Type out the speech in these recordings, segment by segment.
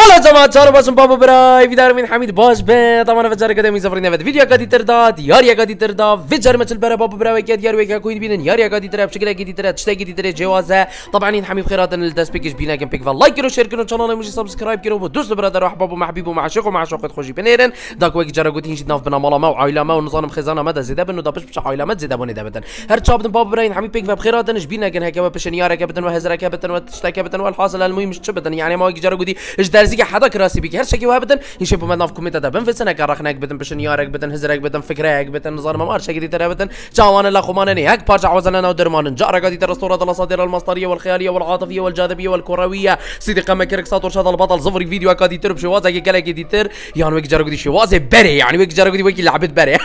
هلا جماعة چهار باشم بابا برای ویدار من حمید باش به طبعا فجر قدمی زفرین ود فيديو قادي تردا يا قادي تردا فجر مثل برا بابا برای که دیار ویکا کوین بینن يا قادي تردا بشكل قادي تردا تشتا قادي تردا جوازه طبعا این حمید خيرات ان الدس بيكش بينا كم بيك لايك كرو شير كرو چانل مش سبسكرايب كرو دوست برادر احباب ومحبيب ومعشوق ومعشوقة خوشي بنيرن داك ويك جرا قوتين شد ناف بنا مالا ما وعائلة ما ونظام خزانة مدى زيدا بنو دابش بش عائلة مد زيدا بني دابتن هر شاب بابا برای حمید بيك بخيرات نش بينا كن هكا بشن يارا كابتن وهزرا كابتن وتشتا كابتن والحاصل المهم مش يعني ما جرا قوتي اش درزي حدا كراسي بيك هر شكي وهبتن يشبه ما ناف كوميتا دبن في سنه كرخنك بدن بشن يارك بدن هزرك بدن فكرك بدن نظر ما مار شكي ترى بدن. جوان لا خمانني هك بارجع عوزنا ودرمان جارك دي ترى الصورة الاصادر المصدريه والخياليه والعاطفيه والجاذبيه والكرويه سيدي قام كرك ساطور شاد البطل. زفري فيديو اكادي تر بشوازه كلك دي تر يعني ويك جارك دي شوازه بري يعني ويك جارك دي ويك لعبت بري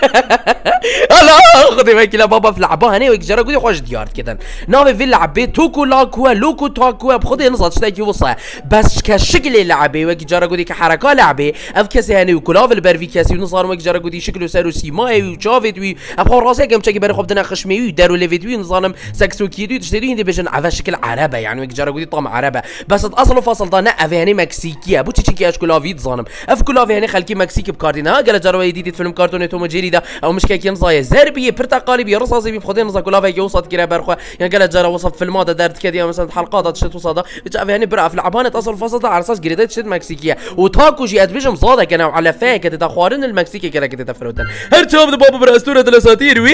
لا خذي ويك لا بابا في لعبه هنا ويك جارك دي خوش ديار كده نافي في لعبه توكو لاكوا لوكو تاكوا بخذي نصات شتاكي وصا بس كشكل لعبه ويك جارك دي كحركة لعبه. أف کسی هنی و کلاف البروی کسی و نصار مک جرا گودی شکل و سر و سیمای و چاوت وی اف خور راسه کم چکی بر خوب دنا خشمی و و لویت وی نظام سکس و کیدو تشتري هندي بجن على شكل عربة. يعني هني مكسيكية. بو تشيكي اش كلافيت ظانم. أف كلاف هني خلكي مكسيكي بكاردين ها قال جرا يدي فيلم كرتون توم جيري ده أو مش كيك ينصاي زربيه برتقالي بي رصاصي بي بخدين نصا كلاف هيك وصلت كده برخو يعني قال جرا وصف في الماده دارت كده مثلا حلقات تشت جاء هني برا في العبانه اصل فصل ده تشت مكسيكية. وتاكو جي ادبيجم صاده كانوا على فاك كده خوارن المكسيكي كده كده تفروتن هرتوب ده بابا برا الاساطير وي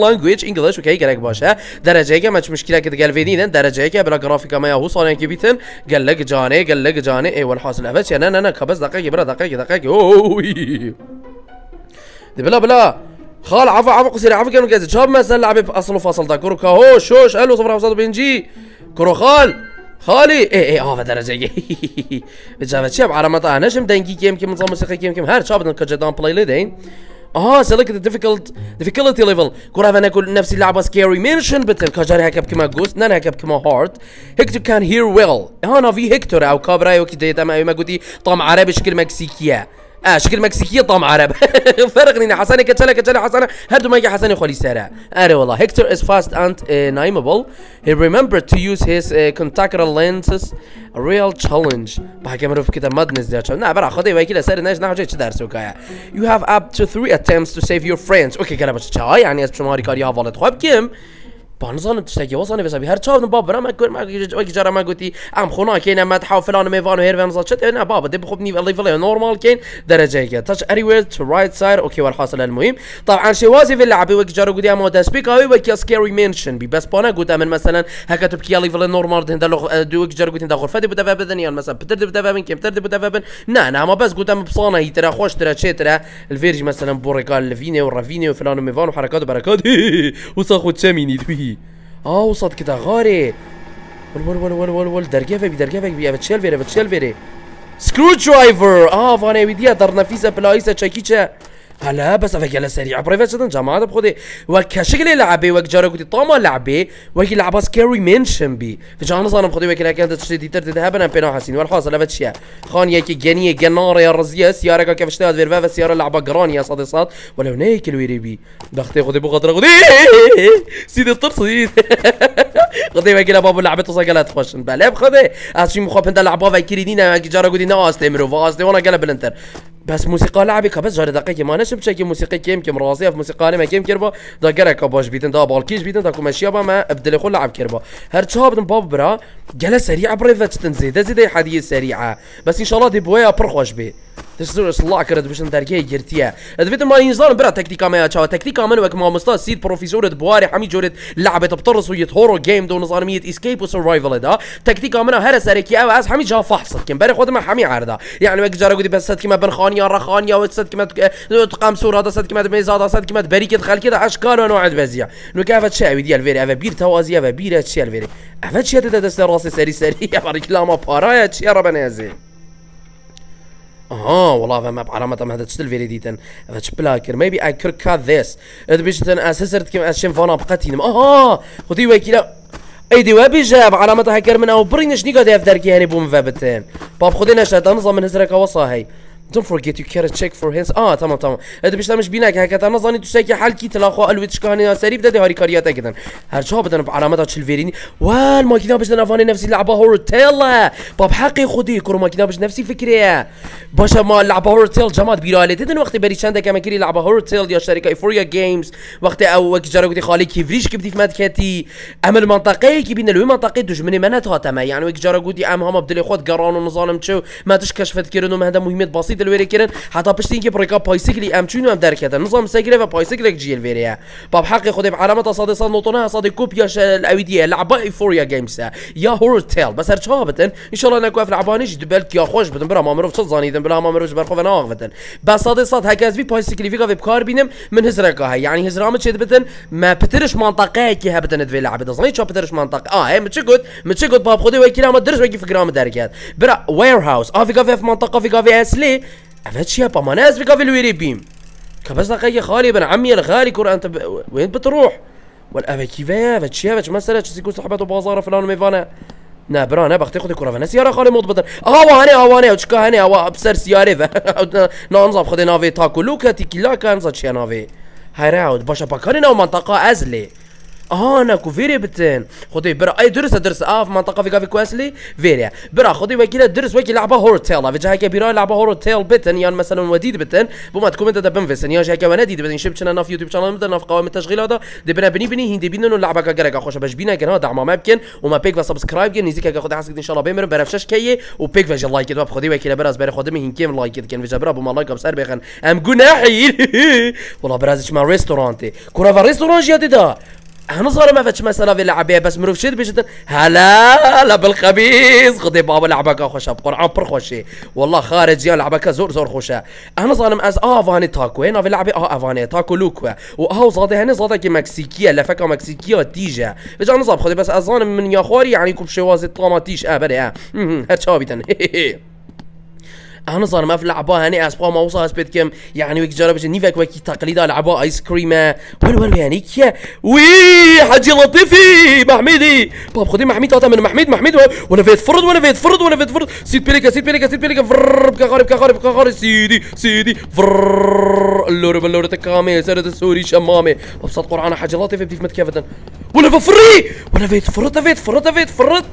لانجويج انجلش وكي كده باشا. درجة هيك مش مشكلة. كده قال فيدين درجة هيك بلا جرافيكا ما هو صار كي بيتن. قال لك جاني قال لك جاني. اي والحاصل؟ أفش. أنا أنا خبز دقيقه برا دقيقه دقيقه أوه. بلا بلا. خال عفا عفا قصير عفا كانوا قاعد شاب سال لعبة أصل وفاصل دا كرو كهو شوش ألو صفر وصل بنجي. كرو خال. خالي إيه إيه آه درجه. بجابت شاب على مطا شم دنجي كيم كيم نظام موسيقى كيم كيم هار شاب كجدان بلاي ليدين آه سيلكت ديفيكولت ديفيكولتي ليفل كره أنا كل نفسي لعبه سكيري مينشن بتن. كجار هكب كما جوست نانا هكب كما هارت هيكتور كان هير ويل هنا في هيكتور أو كابراي وكي تمام ما قلتي طعم عربي شكل مكسيكيه آه شكل مكسيكية طعم عرب. فرقني حسني كتلا كتلا حسنة. هردو ما حسني خولي سارع أري والله هيكتور is fast and uh, nameable he remembered to use his uh, contactile lenses. A بحكي مروف كده مدنس ده نا برا خدي باي كده سر ناش نحو جيتش درس وكايا you have up to three attempts to save your أوكي كده بس يعني اسم شماري كاري هافالت خوب بانزان تشتكي وصلني بس هر شاف بابا ما كل ما جرى ما قلتي ام خونا كاين ما تحاول فلان ميفان هير فان زات أنا بابا دب خبني الله يفضل نورمال كاين درجه هيك تاتش اني وير تو رايت سايد أوكي والحاصل المهم. طبعا شي وازي في اللعبه وك جرى قدي امو دا سبيك هاي وك سكيري منشن بي بس بانا قلت من مثلا هكا تبكي الله يفضل نورمال هندا لو دو وك جرى قلت غرفه دي بدا بدن مثلا بتر بدا من كم بتر بدا بن. نا نا ما بس قلت بصانه هي ترى خوش ترى شي ترى الفيرج مثلا بوريكال لفيني ورافيني وفلان ميفان وحركات وبركات وصاخو تشاميني آه وصلت كده غاري. ول ول ول ول ول ول درجافك درجافك بيا بتشيل فيري بتشيل فيري. سكرو درايفر آه فانا ويديا در نفيسة بلايسة تشاكيتشا هلا بس افك يلا سريع برايفت شدن جماعة بخدي وك شكل لعبه وك جارو كنت طاما لعبه وك لعبه سكيري منشن بي فجانا صار بخدي وك كانت تشتي تر تذهب بينا حسين والحاصل لفت شيء خان يك جنيه جنار يا رزيه سياره كيف اشتغل فيرفا السياره لعبه جران يا صدي صاد ولو نيك الويري بي بختي خدي بغدر خدي سيد الطرسيد خدي وك بابا لعبه تصقلت خوش بلا بخدي اسي مخاف انت لعبه فكري دينا جارو قدي ناس تمرو فاس وأنا قلب الانتر بس موسيقى لعبك بس جاري دقيقة ما نشب شكل موسيقى كيم كيم راسي في موسيقى ما كيم كربا دا قرا باش بيتن دا بالكيش بيتن دا با ما ابدل خو لعب كربا هر شاب باب برا قال سريعة بريفت تنزيد زيد حديث سريعة. بس إن شاء الله دي بويا برخوش بي. تسدور الله كرد باش ندركي جرتيا دفيت ما ينزل برا تكتيكا ما تشاو تكتيكا من وك ما مستا سيد بروفيسور بواري حمي جورد لعبة بطرس ويت هورو جيم دو نظامية اسكيب وسرفايفل دا تكتيكا من هر سريكي أو از حمي جا فحص كم بري خود ما حمي عرضا يعني وك جارا قدي بس كيما بنخانيا رخانيا وسد كيما تقام صورة دا سد كيما ميزادا سد كيما بريكة خل كده اشكال ونوع بزيا نو كافت شاوي ديال فيري افا بير توازي افا بير تشي الفيري افا تشي تدست راسي سري سري يا ريكلاما بارايا تشي ربنا يزي آه والله فما بعرامة ما هذا تشتل فيري ديتن هذا بلاكر ميبي اي كات ذيس اذا بيش تن اسسرت كم اشين فانا بقتين آه خدي وكيلا ايدي وابي جاب علامة هكر من أو برينش نيقا دي افدر كي هاني بوم فابتين باب خدي نشا تنظم من هزرك وصاهي Don't forget you carry check for hands. آه تمام تمام. هذا باش تمش بينك هكا تنا زاني تشتكي حل كي تلا خو الويتش كاني سري بدا هاري كاريات كدن. هر شو بدنا بعلامات تشلفيريني. وال ماكينة باش نفاني نفسي لعبة هورتيل. باب حقي خدي كرو ماكينة باش نفسي فكري. باش ما لعبة هورتيل جماد بيرالي تدن وقت بري شندك ما كيري لعبة هورتيل يا شركة ايفوريا جيمز وقت أو جرا قلت خالي كيفريش كبدي في مادكاتي. أما المنطقة كي بين الوي منطقه دوج من مناتها تما يعني وقت جرا قلت ام هما بدلي خود قران ونظام تشو ما تشكشفت كيرنو ما هذا مهمه بسيط دل وری دلوێری کرن حتا پشتینکی بڕێکا پایسیکلی هم درک کردن. نظام سەگرێ بە پایسیکلێک جیل وێریە باب حقی خودێ عرامەتە سادی سا نوتۆنا سادی کوپ یاش ئەویدیە لعبا ایفوریا گیمز یا هۆر تێل بەسەر چا بتن ئینشاڵا نەکوف جد بل یا خوش بدن. برا مامرۆف چ زانیدن؟ بلا مامرۆش بەرخۆ ناغ بدن. بە سادی هک از وی پایسیکلی ویگا بکار بینم. من هزرەکە هەی یعنی هزرامە چێت بدن؟ ما پترش منطقەیەکی هەبدن دوێ لعبە دەزانی چا پترش منطقه؟ آه هێ من چ گوت؟ من چ گوت؟ باب خودی وەکیرامە درس وەکی فکرامە دەرکات برا وير هاوس افي كافي في منطقه في كافي اس هذا يا با ما ناس في كافي الويري بيم كبس دقيقة خالي بن عمي الغالي كور أنت ب... وين بتروح؟ والابا كيفا فتش يا هذا ما سالتش سيكون صحبته بازار فلان ميفانا نا برا نا بختي خذي كره فانا سيارة خالي موت بدن آوا هاني آوا هاني وشكا هاني آوا بسر سياري نا انصاب خذي نافي تاكو لوكا تيكي لا كان زاتشي نافي. هاي راود باشا باكاني نو منطقة أزلي. آه أنا كوفيري بتن خدي برا أي درس درس آه في منطقة في كافي كواسلي فيريا. برا خدي وكيل درس وكيل لعبة هورتيل. في جهه كبيره لعبة هورتيل بتن. يعني مثلا وديد بتن. بما تكون انت دبن فيسن. يا جهه وأنا ديد بتن. شبت شنا في يوتيوب شانل مثلا في قوائم التشغيل هذا. دي بنا بني بني هندي بينو لعبة كجرك خوش باش بينا كان دعم ما يمكن وما بيك وسبسكرايب كان نزيك خدي حسك ان شاء الله بيمر برفشش كي. وبيك فيج لايك كده. خدي وكيل براز. برا خدي من كيم لايك كان في جبرا بما لايك بسر بخن أم جناحي والله براز ما ريستورانتي كورا في جديد ده هنظهر ما فاتش مسألة في لعبها باش مروفشيد باش هلا لا بالخبيث. خذي بابا لعبك خوشة بقرعه بر خوشي. والله خارج يا لعبك زور زور خوشا صار ما آه فاني تاكو. هنا في لعبي آه أفاني تاكو لوكو واه زاد هنا صادي كي مكسيكية لا فكا مكسيكيه تيجا باش نصاب خدي بس أزان من يا خوري يعني كوب شوازي طلاماتيش آه بدا آه. هاد شابي أنا صار ما في لعبة هني اسبقا ما وصل اسبت كم. يعني ويك جرب نيفك وكي تقليدا لعبة آيس كريم ول ول يعني كيا وي حجي لطيفي محميدي. باب خدي محميد تاتا من محميد محميد ولا فيت فرد ولا فيت فرد ولا فيت فرد. سيد بيليكا سيد بيليكا سيد بيليكا فر بكا غارب بكا غارب بكا غارب. سيدي سيدي فر اللور بلور تكامي سرد السوري شمامي. ببسط قرعانة حجي لطيفي بدي في متكافة ولا فري ولا فيت فرد فيت فرد فيت فرد.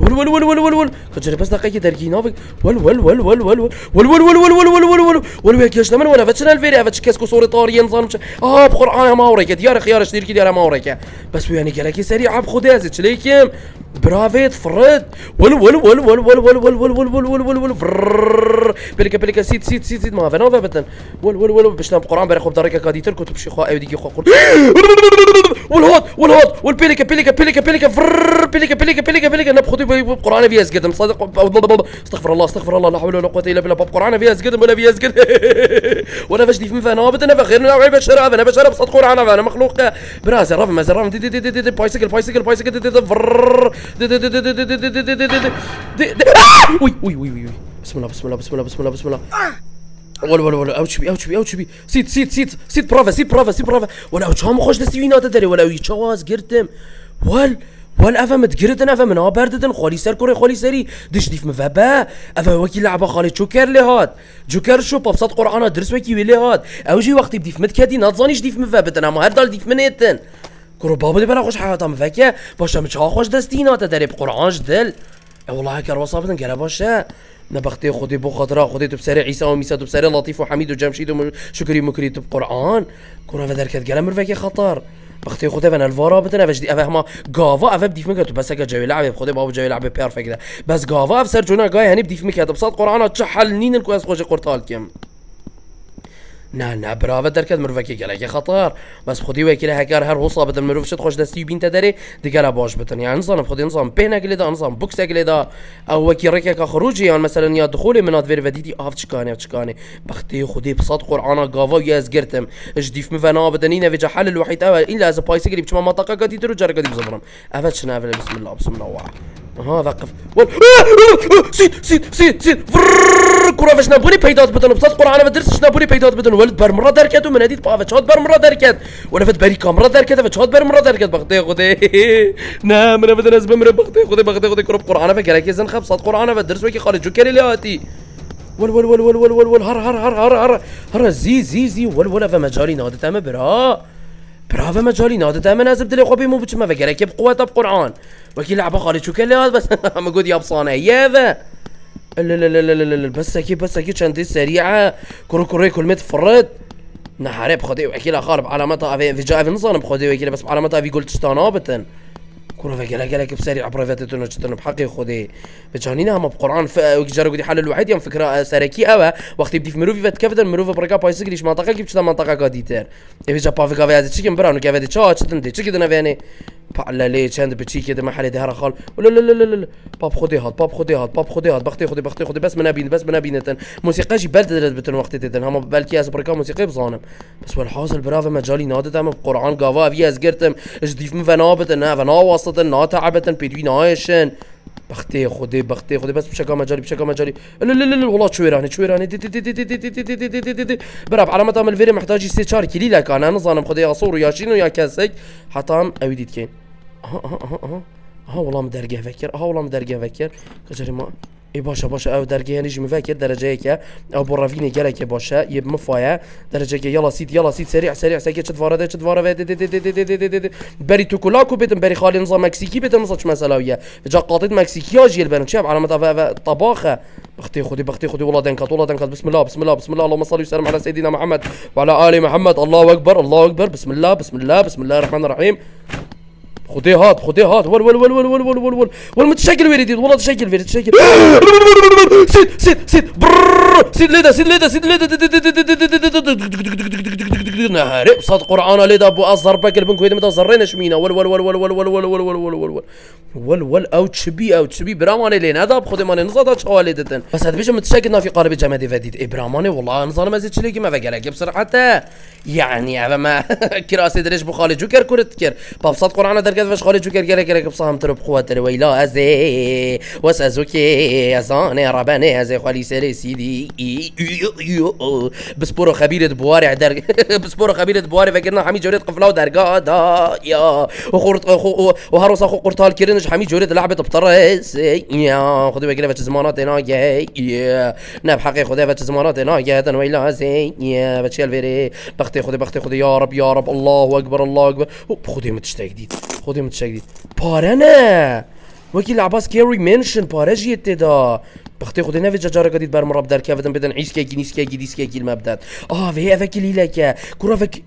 ول ول ول ول ول ول كجري بس دقيقة درجي نافك ول ول ول ول ول ول ول ول ول ول ول ول ول ول ول وياك ياش من ولا فتشنا الفيري فتش كاسكو صوري طاري نظام آه بقرآن ما وريك ديار خيار شتير كي ديار ما وريك بس ويعني قالك سريع بخدازة شليكم برافيت فرد ول ول ول ول ول ول ول ول ول ول ول ول ول فرر بلك بلك سيت سيت سيت سيت ما فانا بتن ول ول ول باش القرآن بارك بدارك كادي تركو تمشي خو ايودي كي خو والهوت والهوت والبيليكا بيليكا بيليكا بيليكا فرر بيليكا بيليكا بيليكا بيليكا باب قرعانه فيها زقدم صدق استغفر الله استغفر الله لا حول ولا قوه الا بالله باب قرعانه فيها زقدم ولا فيها زقدم وأنا فاش فين فانا وابد أنا غير أنا بشر أنا بشر بصدق أنا أنا مخلوق براز الرف ما زرام دي دي دي دي دي بايسكل بايسكل بايسكل دي دي دي دي بسم الله بسم الله بسم الله بسم الله بسم الله ولا ولا ولا اوتش بي اوتش بي اوتش بي سيت سيت سيت سيت برافا سيت برافا سيت برافا ولا اوتش هم خوش دستي وينا تدري ولا اوتش هواز قرتم ولا وان افا متگرتن افا منها بردتن خالی سر کره خالی سری دش دیف مفبا افا وکی لعبا خالی جوکر لهات جوکر شو بابسات قرآن درس وکی وی لهات اوجی وقتی بدیف متکدی نتزانیش دیف مفبتن اما هر دال دیف منیتن. كرو بابا دي بلا خوش حياتا مفكا باشا مش خوش دستينا تدريب قرعانش دل. والله هكا وصابتن قال باشا نبختي خدي بو خطرا خطرة خدي تبسري عيسى وميسى تبسري لطيف وحميد وجمشيد وشكري مكري تب قرآن. كرو فدر كد قال خطر. بختي خوده بن الفارا بتن افش دي افهمه غاوا اف بدي فيك بس هكا جاي لعبه بخدي بابا جاي لعبه بيرفكت بس غاوا اف سر جونا جاي هني بدي فيك بصاد قرعنا تشحل نين الكواس خوجي قرطال كم نه نه براوە دەکات مرۆڤکی گەلێکی خطر بس خودی وەکی لە هەکار هەر هوسا بدن مرۆڤ شت خۆش دەستی بینتە دەرێ دیگەرا باش بتن. یان زانم خودی دا پێنەگە بکس نزان دا أو وکی وەکی که خروجی یان مەسەرن یا دخولی مناتێر بەدیدی ئاف چکانێ چکانێ. بەختی خودی بسات قورآنا گاوا از گرتم. اش دیف مفنا بدنی نەوێجە حل الوحید اول ئەوە. ئیلا از پایسەگری بچمە مەتەقەکەتی تر و جرگدی بزمرم ئەوە چناوێ بسم الله بسم الله. ها راقف آه، آه، آه، سيد سيد سيد سيد. كرة فاش نابولي بيضات بدل بصات قرعه أنا ما درتش نابولي بيضات بدل ولد بار مرة دار كادو من هذه تبقى فاش بار مرة دار كاد ولا فات باري كامرة دار كاد فاش بار مرة دار كاد بغدي غدي نعم أنا فات ناس بمر بغدي غدي بغدي غدي كرة قرعه أنا فكرا كي زن خبصات قرعه أنا فات درت وكي خالد جوكري لي هاتي. ول ول ول ول ول ول هر هر هر هر هر هر زي زي زي. ول ول فما جارينا هذا تما برا. برا فما جالي نادت تام نازل بدلي خوبي مو بتشما فكر كيف قوة بقرآن وكي لعبة خالد شو كان هذا بس ما قد يابصانه يا ذا لا لا لا لا لا بس أكيد بس أكيد شندي سريعة كرو كرو كل مت فرد نحارب خدي وكيلا خارب علامتها في جاي في نظام بخدي وكيلا بس علامتها في قلت شتانابتن كورا فيك لا قالك بسريع عبر فاتت انه جدا بحقي خدي بتشانينا هم بقرآن جارو قدي حل الوحيد يوم فكرة آه، سركي اوا وقت بدي في مروفي فات كيف المروفي بركا بايسكريش منطقة كيف منطقة قاديتر ايجا بافيكا فيا تشيكن برانو كيف هذا تشا تشتن دي تشيكن فيني لا ليه؟ تشاند بتشي كده ما حالي دهرة خال. ولا لا لا لا لا باب خدي هاد باب خدي هاد باب خدي هاد. بختي خدي بختي خدي بس منابين بس منابين تن. موسيقى جي درد بتن وقت تن. هما بلكي اس بركا موسيقى بزانم. بس والحاصل برافا ما نادة نادت ام بقران قافا في اس قرتم جديف من فنابتن فنا وسطن نا تعبتن. بدوي نايشن بختي خدي بختي خدي بس بشكل مجالي بشكل مجالي لا لا لا والله شويراني شويراني براب على مطعم الفيري محتاج يستشار كلي لك أنا نظام خدي صور يا شنو يا كاسك حتى ام اويديت كين ها ها ها ها والله مدرجه فكر ها والله مدرجه فكر كجري ما ای باشا باشا أو درجه نجم فاكر درجه أو برافيني گله يا باشا يب مفایه. درجه يلا سيد يلا سيد سريع سريع ساكي تشد فارا تشد بری تو توكولاكو بيتم بری خالي نظام مكسيكي بيتم نصج مثلا ويا جا قاطيت مكسيكي بدم البنو علامت على و طباخه. بختي خودی بختي خودی. والله دنكت والله دنكت بسم الله بسم الله بسم الله. اللهم صل وسلم على سيدنا محمد وعلى آل محمد. الله اكبر الله اكبر بسم الله بسم الله بسم الله الرحمن الرحيم خديه هات خديه هات ول ول ول ول ول ول ول ول ول متشكل ويريدي والله تشكل ويريدي تشكل سيد سيد سيد سيد ليدا سيد ليدا سيد ليدا نهاري صاد قرآن ليدا ابو اصغر باكل بنكو يدم زرينا شمينا ول ول ول ول ول ول ول ول ول ول ول ول ول أو تشبي أو تشبي براماني لين هذا بخدي ماني نصاد شوالدتن بس هذا بيجي متشكل في قارب جمادي فديد ابراماني والله نظام ما زيد شليكي ما فقالك بصراحه يعني هذا ما كراسي دريش بخالي جوكر كرت كر بابصات قرآن درجة فش خالي جوكر كر كر بصهم ترب قوة ويلا ازي وسازوكي ازاني رباني ازي خالي سري سيدي بسبورو خبيرة بوارع درج بسبورو خبيرة بوارع فكرنا حمي جوريت قفلاو درجة دا يا وخورت وهروس اخو قرطال مش حميد ولد لعبة بطرس يا خذوا كده فاتش زمارات هنا يا ناب حقي خذوا فاتش زمارات هنا يا ذن ويلا زي يا بتشي الفيري بختي خذي بختي خذي. يا رب يا رب. الله أكبر الله أكبر. خذي متشتا جديد خذي متشتا جديد بارنا وكيل عباس كيري منشن. باراجي تدا بختي خدي نافيجا جارة جديد بار مرة بدار كافدن بدن عيش كي نيس كاكي ديس كاكي المبدأ آه في هي افاكي ليلاكا كرة افاكي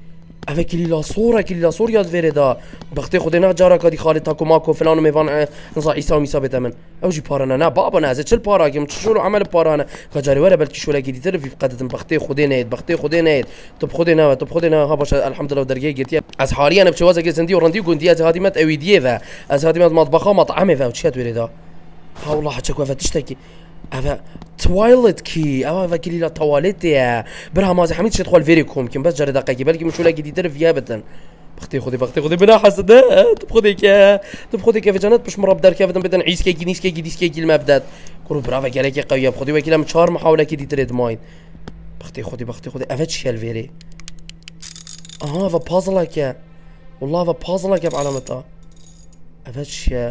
اوه كليلا صورة كليلا صور یاد وره دا بخته خود نه جارا کدی خالی تاکو ماکو فلان و میوان انزا عیسی و میسا بتمن أو جی پارانه نه بابا نه از چل پارا کم چشور عمل پارانه کجاری وره بلکی شولا گیدی تر فی قدتم بخته خود نه بخته خود نه تو خود نه تو خود نه ها باشه الحمدلله درگه گیتی از حالی أنا بچوازه گسندی و رندی گوندی از هادیمت اویدیه و از هادیمت مطبخه مطعمه و چیت وره ها والله حچک و تشتکی ئەە توالت کی ئەوە ڤکیلی لە تەوالێتەیە برها مازە هەمی شێت فيري كوم. کۆم کیم بەس جەرە دقەکی بەلکی مشولەکی دیتر ڤیا بتن بختي خذي بختي خذي بنا حسد. تبخودي كا تبخودي كيف جنات باش مرب دار كيف بدنا عيس كي نيس كي ديس كي المبدا كرو برافا كي قويه بخودي وكيلا مشار محاولة كي دي ماين. بختي خذي بختي خذي افات شي الفيري أها فا بازلك والله فا بازلك بعلامتها. افات شي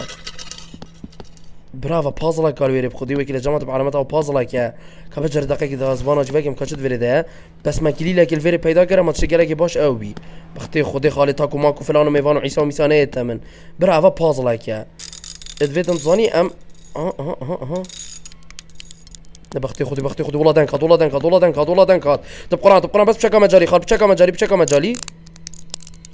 برافا بازلا کار ویری خدي و جامعة بعلامات أو بازلا که کبه جر دقیقه ده زبانه جو کم کچت ورده بس ما كلي لك الفيري بيدا پیدا ما چه گله باش أو بی. بختی خودی خالی تاکو ماکو فلان و میوان و تمن برافا بازلا که ادویتم زاني ام. آه آه آه آه. بختي خدي بختي خدي والله دنكات والله دنكات والله دنكات والله دنكات تبقى تبقى بس بشكا مجاري خال بشكا مجاري بشكا مجاري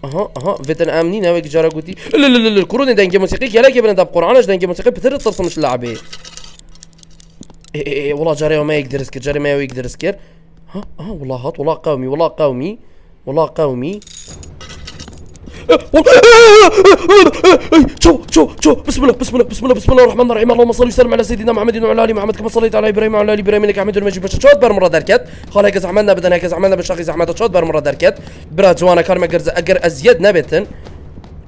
أها أها. فيتن آمنين هاوي جارا قلتي لا لا لا الكرون دنجي موسيقي يا لك ابن داب قرانش دنجي موسيقي تصرص مش لعبة. إيه إيه إيه والله جاري ما يقدر يسكر جاري ما يقدر يسكر. ها ها والله هات والله قومي والله قومي والله قومي. شو شو شو بسم الله بسم الله بسم الله بسم الله الرحمن الرحيم. اللهم صل وسلم على سيدنا محمد وعلى آل محمد كما صليت على إبراهيم وعلى آل إبراهيم إنك حميد مجيد. باش شوت بر مرة دركت. خال زعملنا بدنا هيك زعملنا بالشاقي زعمات شوت بر مرة دركت. برا جوانا كارما اگر أزيد نبتن.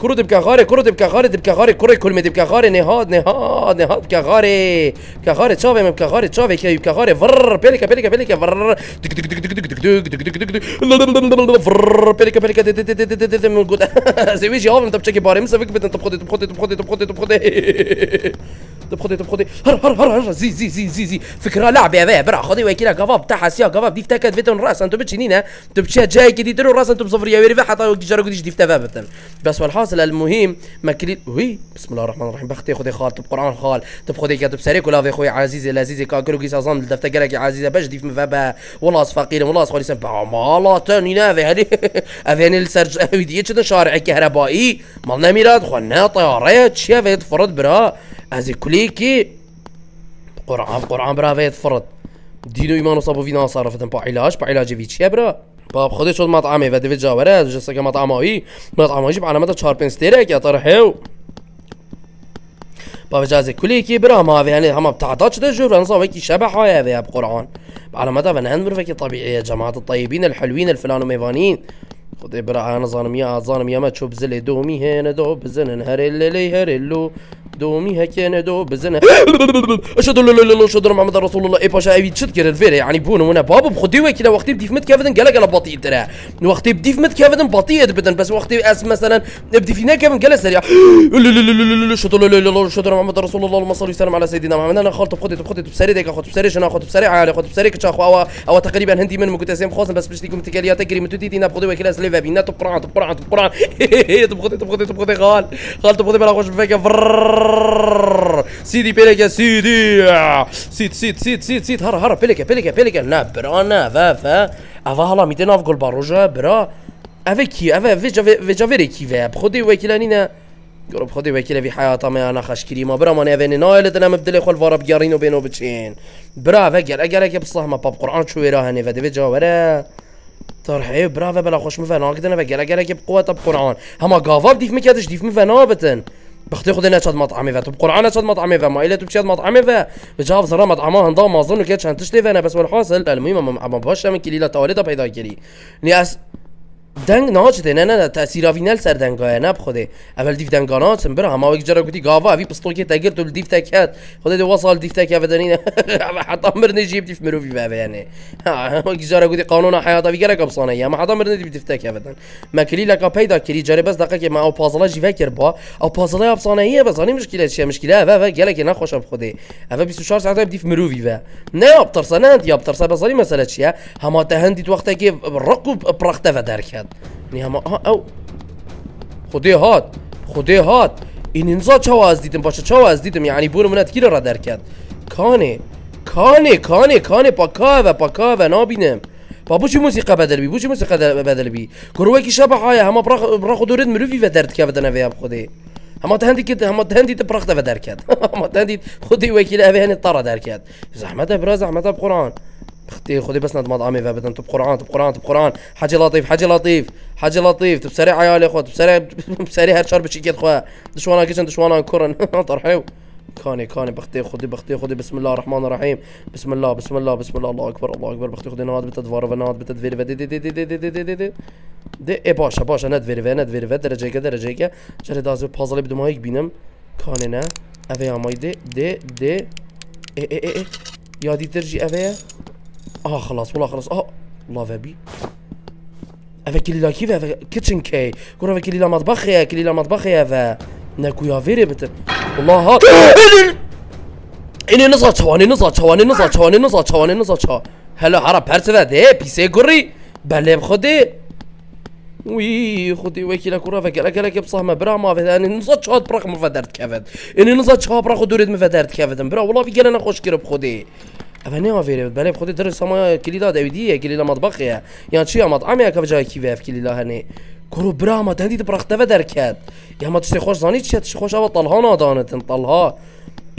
كرو دبكا غاري كرو دبكا غاري دبكا غاري كرو كل ما دبكا غاري نهاد نهاد نهاد بكا غاري بكا غاري تشافي ما بكا غاري تشافي كي بكا غاري فر بيليكا بيليكا بيليكا فر دك دك دك دك دك دك دك دك دك دك فر بيليكا بيليكا من قد زويجي هاف انت بتشكي باري مسافك بت انت بخدي تبخدي تبخدي تبخدي تبخدي تبخدي تبخدي هر هر هر هر زي زي زي زي زي فكره لعبه يا برا خدي وكيلا قفاب تاع سيا قفاب ديف تاكد فيتون راس أنتم بتشنينا تبشي جاي كي ديروا راس أنتم صفر يا ويري حتى جرى قديش ديف تفابتن بس والحاصل المهم. ما كلي وي بسم الله الرحمن الرحيم. بختي خدي خال تب قرآن خال. تب خدي كاتب سريك ولا خويا عزيزي لازيزي كاكلو كيس اظن دفتا قالك عزيزه باش ديف مفابا والله صفاقيل والله صخولي سبع مالا تاني نافي هذه. أفين السرج. هيدي شارع كهربائي. مالنا ميلاد خلنا طيارات. شافت فرد برا. أزي كليكي قرعان قرعان برا فيت فرد دينو إيمانو صابو فينا صرفتن با علاج با علاج فيتشي برا باب بخودی شد مطعمه و دوید جاوره از جسته که مطعم هایی مطعم هاییش به علامت چهار پنستیره که طرحه بابا جازي كلي كي برام هذا يعني هم بتعطاتش ده شوف أنا صاوي كي شبح هاي هذا بقران على مدى فنان مرفكي طبيعي يا جماعة الطيبين الحلوين الفلان وميفانين خدي برا أنا ظالم يا ظالم يا ما تشوف زلي دومي هنا دو بزن هري اللي هري اللو دومي هكينا دو بزنه اشهد لا لا لا اشهد محمد رسول الله. اي باشا ابي تشد كر الفير يعني بون وأنا بابا بخدي وكذا وقتي بدي فمت كافدن قال قال بطيء ترى وقتي بدي فمت كافدن بطيء بدن. بس وقتي اس مثلا بدي فينا كافدن قال سريع لا لا لا لا لا اشهد لا لا لا اشهد محمد رسول الله. اللهم صل وسلم على سيدنا محمد. أنا خالط بخدي بخدي بسري ديك اخذ بسري شنو اخذ بسري عالي اخذ بسري كتشاخو أو أو تقريبا هندي من مكتسم خاص بس باش تيكم تكاليات تجري متوتي تينا بخدي وكلا ليفا بينا توب قرعه توب قرعه توب قرعه توب خطي توب خطي توب خطي غال. غال توب خطي بلا خش بفيكا سيدي سيد سيد سيد سيد سيد هر هر بيليكا بيليكا بيليكا نا برا نا فا فا افا هلا 200 اوف جول باروجا برا افيك كي افا فيجا فيجا فيري كي فا بخدي وكيلانينا قرب خدي وكيلة في حياته ما أنا برا أنا بينو بتشين برا ما باب قران ورا ترحيب برافو بلا خوش مفنان كدنا بقلا قلا كي بقوة طب قرعان هما قافا ديف مكادش ديف مفنا بتن. بختي خذ أنا شاد مطعمي اذا تبقى أنا شاد مطعمي اذا ما الا تمشي مطعم اذا بجاف زرا مطعم هندا ما اظن كاتش هنتش أنا بس والحاصل المهم ما باش من كليله تواليت بيضاء كلي ني دنگ ناچ نه نه تاثیر نل سر دنگای نه بخوده. اول دیف دنگانا سم بره همه وقت جرا گوتی گاوا اوی پستول که تگر تو دیف تکات خود دی وصل دیف تک بدنین حتى مرني جيب دیف مروفي بابا يعني وقت جرا گوتی قانون حياته في گرا قبصانه یا ما حتى مرني دیف تک ابدا ما كلي لك پیدا کلی جرا بس دقیقه ما او پازلا جی فکر با. او پازلا ابصانه هي بس اني مشكله چه مشكله و و گلك نه خوش بخوده اول 24 ساعت دیف مروفي و نه ابترسنه انت یا ابترسه بس مساله چیه؟ هما تهندی وقتا که رقب برخته و درکت يعني هم او خدي هات خدي هات. این انزا چاوا از دیدم؟ باشه چاوا از دیدم؟ یعنی بور منت کی را در کرد؟ کانه کانه کانه کانه پاکاوه پاکاوه نابینم. بابو چی موسیقى بدل بی بو چی موسیقى بدل بی. گروه کی شبه های همه براخ دورید مروفی و درد که بدن ویا بخودی همه تهندی که همه تهندی تبرخت و در کرد. همه تهندی خودی وکیل اوه هنی طرا در کرد. زحمت برا زحمت أختي خذي بس ند مطعمي فابدا أنتم بقرآن بقرآن بقرآن. حاجة لطيف حاجة لطيف حاجة لطيف. تبسريع عيالي اخوات بسريع بسريع هالشر بشيكيت خويا دشوانا كيشن دشوانا كورن. طرحيو كاني كاني. بختي خذي بختي خذي. بسم الله الرحمن الرحيم. بسم الله بسم الله بسم الله. الله أكبر الله أكبر. بختي خذي ناد بتدفار فناد بتدفير دي دي دي دي دي دي دي دي. دي دي اي باشا باشا. ند فيري ند فيري درجة كده درجة كده. جري داز بازل بدو ما هيك بينم. كاني نا. افي ماي دي دي دي. اي اي اي يا دي ترجي افي آه خلاص والله خلاص. آه والله فابي هذاك اللي لا كيف هذا كيتشن كي. كون هذاك اللي لا مطبخ يا كلي لا مطبخ يا فا ناكو يا فيري بتر. والله إني نصات هواني نصات هواني نصات هواني نصات هواني نصات هلا عرب هرت هذا دي بيسي قري بالي بخدي وي خدي ويكي لا كورا فك لك لك بصح ما برا ما فدا إني نصات شاد براخ ما فدرت كافد إني نصات شاد براخ ودوريت ما فدرت كافد برا والله في قال أنا خوش كرب خدي اما ما فيري بله بخودی در سما کلیلا دویدیه کلیلا مطبخیه یعنی چی مطعمیه که جای کی وف کلیلا هنی کرو برا ما تهدید برخته و درکت یا ما تشتی خوش زانی چی تشتی خوش اول طلها نادانت طلها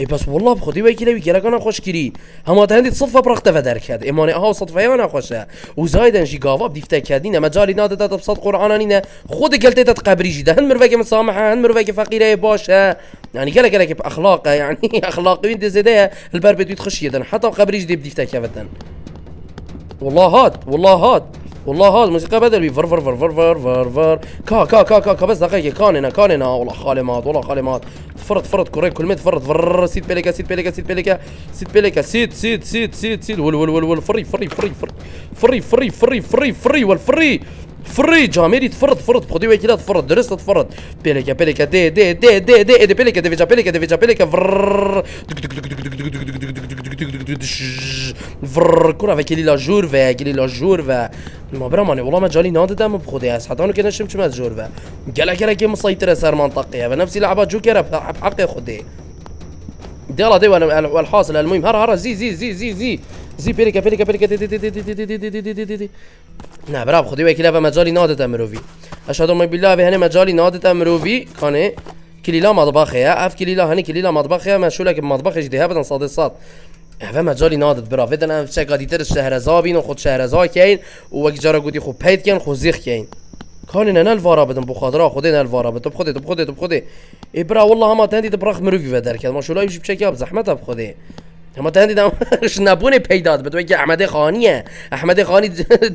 اي بس والله بخدي وي كلا ويكلك أنا خوش كري هما تهندي تصفى برخ تفا دركات اماني آها وصفى إيه، أنا خوشا وزايدا جي قافا بدي فتاكادين مجالي نادى تاتا بصد قرآن أنا خود قلت تتقابري جدا هن مروك مسامحه هن مروك فقيره باشا يعني قالك قالك باخلاقه يعني اخلاقي انت زيدها البربد تخش يدا حتى قبري جدي بدي فتاكا والله هاد والله هاد. والله هذا موسيقى بدل بي فر فر فر فر فر فر فر كا كا كا كا, كا بس دقيقة كان هنا كان هنا والله خالي مات والله خالي مات فرط فرط كوريك كل ميت فرط فر سيت بيليكا سيت بيليكا سيت بيليكا سيت بيليكا سيت سيت سيت سيت سيت ول ول ول ول فري فري فري فري فري فري فري فري والفري فري جاميري تفرط فرط بخدي ويكي لا تفرط درست تفرط بيليكا بيليكا دي دي دي دي دي بيليكا دي فيجا بيليكا دي فيجا بيليكا فر كرة avec il est la jourva il est la jourva ما برا ماني والله ما جالي نادي دم بخدي اس حتى انا كنا شمت ما جورفا قال قال كي مسيطرة صار منطقية بنفسي لعبات جوكر بحقي خدي يلا دي والحاصل المهم هرا هرا زي زي زي زي زي زي بيريكا بيريكا بيريكا دي دي دي دي دي دي دي دي دي دي دي دي نه برا بخدي ويكي لعبة مجالي نادت امروفي اشهد ما بالله هني مجالي نادت امروفي كان كليلا مطبخية اف كليلا هني كليلا مطبخية مشولك بمطبخ جديها بدن صاد الصاد هەە مجالی نادت برا. ویدن هم چه قدی تر شهرزا بین و خود شەهرەزاکەین و وەک جارە گوتی خو زیخ کین. کانی نەنەل وارا بدن بخادرا خودی نل وارا بتم بخودی تو بخودی تو بخودی ای برا والله هەما تەندی بڕخ مروی بە بچه ماشولایش هم بە همه بخودی دم اش نبونه پیداد بە توی احمد خانیه احمد خانی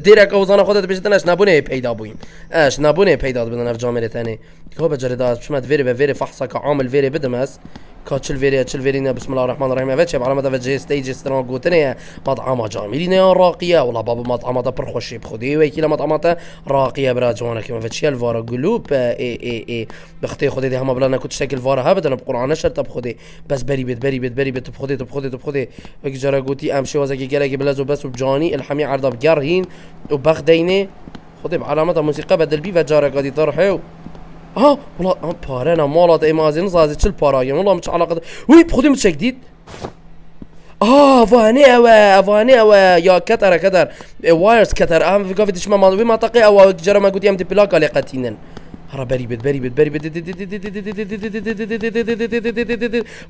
درک اوزان خودت بشتن اش نبونه پیدا بویم. اش نبونه پیداد بدن جامره تنه. تنه که به جری داد شمت ویری و ویری فحصا که عامل ویری بدم است كاتشل فيري تشل فيرينا بسم الله الرحمن الرحيم. افاتش على مدى فجي ستيج استنا قوتنيا مطعم جاميلينا راقية. والله بابا مطعم برخوشي بخدي ويكي مطعمات راقية برا جوانا كما فاتشي الفارا قلوب. إي إي إي. بختي خدي دي هما بلا كنت شكل فارا ابدا بقرآن شرط بخدي بس بري بيت بري بيت بري بيت بخدي بخدي بخدي وك جرا قوتي امشي وزكي جلاكي بلازو بس وبجاني. الحمي عرضة بقرهين وبخديني. خدي بعلامات موسيقى بدل بي فجارة قادي طرحيو آه والله آه بار أنا مولات اي مازين زازي زازيتش البارايا والله مش علاقه وي بخدي مش جديد آه فاني اوا فاني اوا يا كتر كتر وايرز كتر ام في كوفيد شما وي ما تقي أو جرى ما قلت يم دي بلاكا اللي قاتينن هرا بري بد بري بد بري بد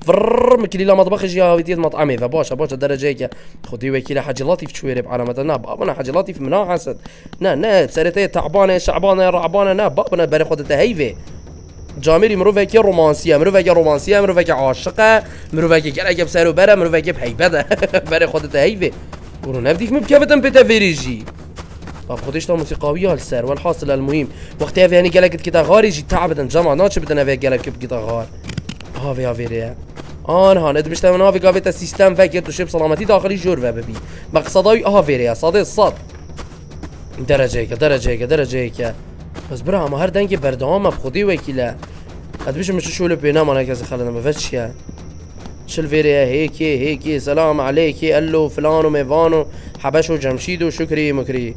فرم كلي لا مطبخ يا ودي مطعم اذا باش باش الدرجه هيك خذي وكيل حاج لطيف شويرب على متنا بابنا حاج لطيف منا حسد نا نا سرتي تعبانه شعبانه رعبانه نا بابنا بري خدت هيفي جامري مرو رومانسيه مروفك مرو مروفك عاشقه مروفك كرك بسر وبره مروفك بهيبه بره خدت هيفي ورو نبديف مبكفتن بتفريجي خودش موسیقاوی هال سر والحاصل المهم. وقتی اوی هنی گلکت کتا غاری جی تعبدن جمع ناچه بدن اوی گلک کب کتا غار. هاوی هاوی ریه آن ها ند بشتم من هاوی گاوی تا سیستم فکر تو شب سلامتی داخلی جور و ببی مقصدای هاوی ریه صاد صاد درجة که درجة که درجة که بس برا اما هر دنگ بردام بخودی وکیله. قد بيش مش شو بينام أنا كذا خلنا ما فتش يا شل فيريا هيك هيك سلام عليك قال له فلان وميفانو حبشو جمشيد وشكري مكري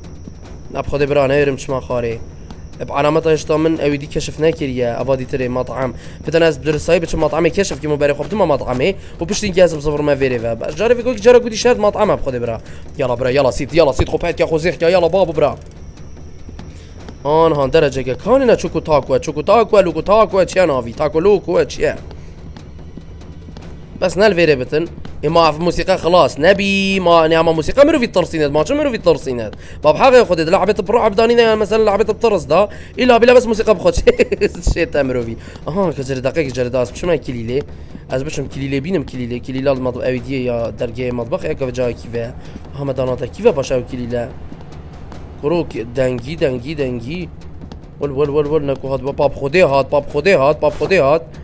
نبخد برا نيرم شما خاري بعلامات هشتا من اوي دي كشفنا كريا افادي تري مطعم فتنا از بدر صايب بچ مطعمي كشف كي مباري خوب ما مطعمي وبشتين جازم بصفر ما فيري فا جاري فيكو جاري كودي شاد مطعم اب بخد برا. يلا برا يلا سيت يلا سيت خوب هات يا خوزيخ يلا بابو برا. آن هان درجه كاننا تشوكو تاكو چوکو تاكو لوکو تاكو تشيا نافي تاکو لوكو چیه بس نال فيري بتن ما في موسيقى خلاص. نبي ما نعم موسيقى مرو في الترسينات. ما مرو في الترسينات؟ باب حاجة ياخذ لعبه برعب دانينا مثلا لعبه بطرس دا إلا بلا بس موسيقى بخوت شي تامرو في. أها كجر دقيق جر داس. بشو ما كليلي از بشم كليلي بينم كليلي كليلا المطبخ. اويديه يا درجة مطبخ. يا جا كيفا هم داناتا كيفا باشا كليلا كروك دنگي دنگي دنگي ول ول ول ول نكو هاد باب خودي هاد باب خودي هاد باب خودي هاد. ول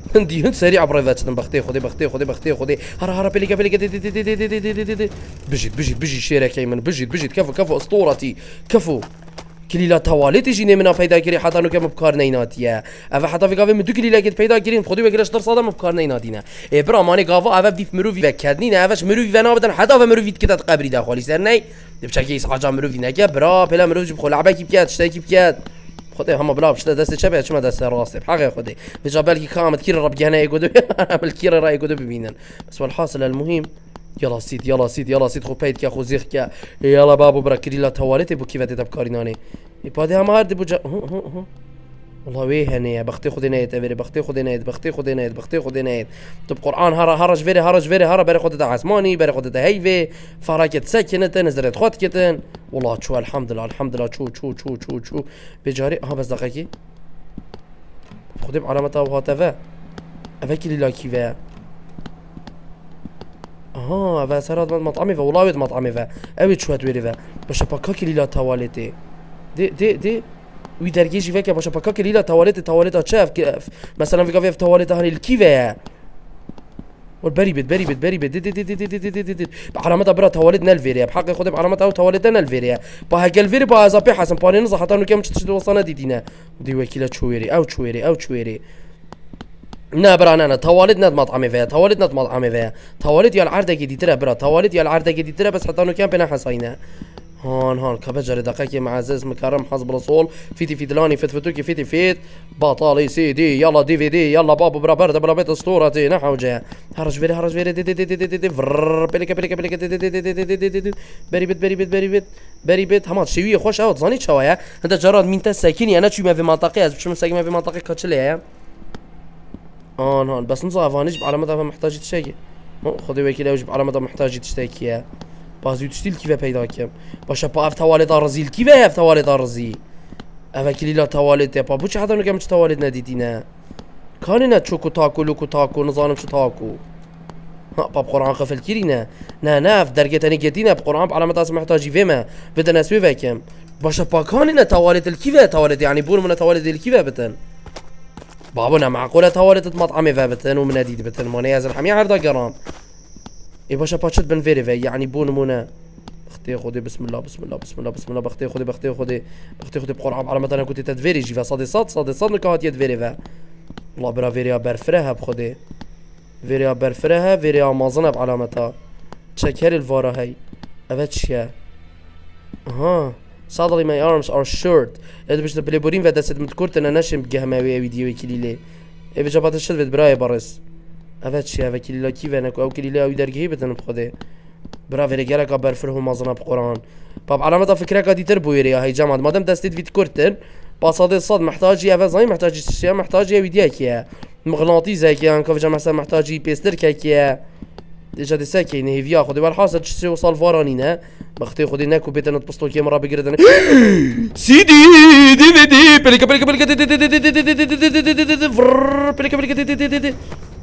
هندي هند سريع بريفات بختي خدي بختي خدي بختي خدي هرا هرا بيليكا بيليكا بجيت بجيت بجي شيرك ايمن بجيت بجيت كفو كفو أسطورتي. كفو کلیلا توالی تیجی نمینا پیدا کردی حتی نو که مبکار نیناتیه اوه حتی وی گاوه مدو کلیلا کت پیدا کردیم خودی بگیرش در ساده مبکار نیناتینه ای برا مانی گاوا اوه دیف مروی وکدنی نه اوهش مروی و نابدن حتی اوه مروی کتت قبری داخلی سر نی بچکی ایس حاجا مروی نکه برا پلا مروی بخو لعبة. کی بکد شتا کی بکد خدي هم بلا بشتا دست چپ چما دست راسته بحقه خدي بجا بالكي كامت كير رب جهنا يقودو بالكير راي يقودو ببينن بس والحاصل المهم يلا سيد يلا سيد يلا سيد خو بيت كا خو زيخ كا يلا بابو برا كريلا تواليتي بو كيفاتي تبكاريناني يبادي هم هارد بو جا والله وي هنية بختي خودي نايت افيري بختي خودي نايت بختي خودي نايت بختي خودي نايت طب قرآن هرا هرج فيري هرج فيري هرا بري خودي عسماني بري خودي هيفي فراكت سكنت نزرت خود كتن والله شو الحمد لله الحمد لله شو شو شو شو شو. بجاري ها بس دقيقة خودي بعلامة وهاتفا افاكي لي كيفا ها و سرات مطعمي فا والله مطعمي فا اوي شو هتويري فا باش باكاكي لي لا تواليتي. دي دي دي. ujdar ježi veke pa še pa kak je lila tuvalete tuvaleta čef مثلا vika vev tuvaleta hani kive والبري بيت بري بيت بري بيت. دد دد دد دد دد ديت علامات برا توالدنا الفيريا بحق خدم علامات أو توالدنا الفيريا با هاك الفيري با زابي حسن. باني نزه حتى انه كم تشتو وصلنا دي دينا. دي وكيلة تشويري أو تشويري أو تشويري. نه برا نه مطعمی مطعمي توالت نه مطعمی فيها توالت یا العرده جديد ترى برا. توالد يا العرده جديد ترى بس حتی انه كم بنا هون هون كبجر دقيقة معزز مكرم حزب الرسول فيتي في دلاني فت فتوكي فيتي فيت بطالي سي دي يلا دي في دي يلا بابا برا برد بلا بيت اسطورتي نحو جا هرج فيري هرج فيري دي دي دي دي دي دي دي بليكا بليكا بليكا دي دي دي دي دي دي دي دي بري بيت بري بيت بري بيت بري بيت همات شوية خوش اوت زاني شوية انت جراد مين تساكيني أنا شو ما في منطقة مساكن ما في منطقة كاتشلي هون هون بس نصا افانيج بعلامتها محتاج تشتكي خدي وكيل اوج بعلامتها محتاج تشتكي بازوی تشتیل کیوه پیدا کم؟ باشه پا اف توالد رزیل کیوه اف توالد رزی اف کلیلا توالد پا بو چه حدا نگم چه توالد ندیدی نه؟ کانی نه چوکو تاکو لوکو تاکو نظانم چه تاکو. ها باب قرآن قفل كيري نه؟ نه نه في درجة تاني جدينا بقرآن بعلامة اسم محتاجي فيما بدنا نسوي فيكم باشا باكاني نه توالد الكيفة توالد يعني بول من توالد الكيفة بتن؟ بابونا معقولة توالد مطعمي فابتن ومن اديد بتن. موني ازل حمي عرضا جرام إي باش باتشات بن فيريفاي يعني بون مونا. أختي خدي بسم الله بسم الله بسم الله بسم الله. بختي خدي بختي خدي بختي خدي بقرعة على مثلا كنت تاد تدفيري جيفا صادي صاد صادي صاد نكهات يد فيريفا. والله برا فيريا برفرها بخدي فيريا برفرها فيريا مازنها بعلامتها. تشيك هاري الفارا هاي. افتشيا ها Suddenly my arms are short. Edhe bishte pleburim vetë se të më të kurtën anashim gëhmavi e video e kilile. E vetë apo të shëlvet. ئەە چی ئەکی لەکی وێنەک ئەو کلی لە ئەوی دەرگی بدنم خودێ براێ گەرەکە بەرفر و مەزنە بقۆران پاپ علامەتە فکرەکە دیتر بۆێری هەیجامات مادەم دەستیت ویت کورتن پاسادێ سەد محتاجی ئەە زای محتاجی چیا محتاجی ویدیاکیە مغڵاتی زایکیان کەفجە مەسە محتاجی پێسترکەکیە دژە دەسەکەی نهێویا خودی وەرحاسە چ ساڵ وارانینە بختي خدي ناكو بيت نتبسطو كي مرة بقردن سيدي دي دي دي بليكا بليكا بليكا بليكا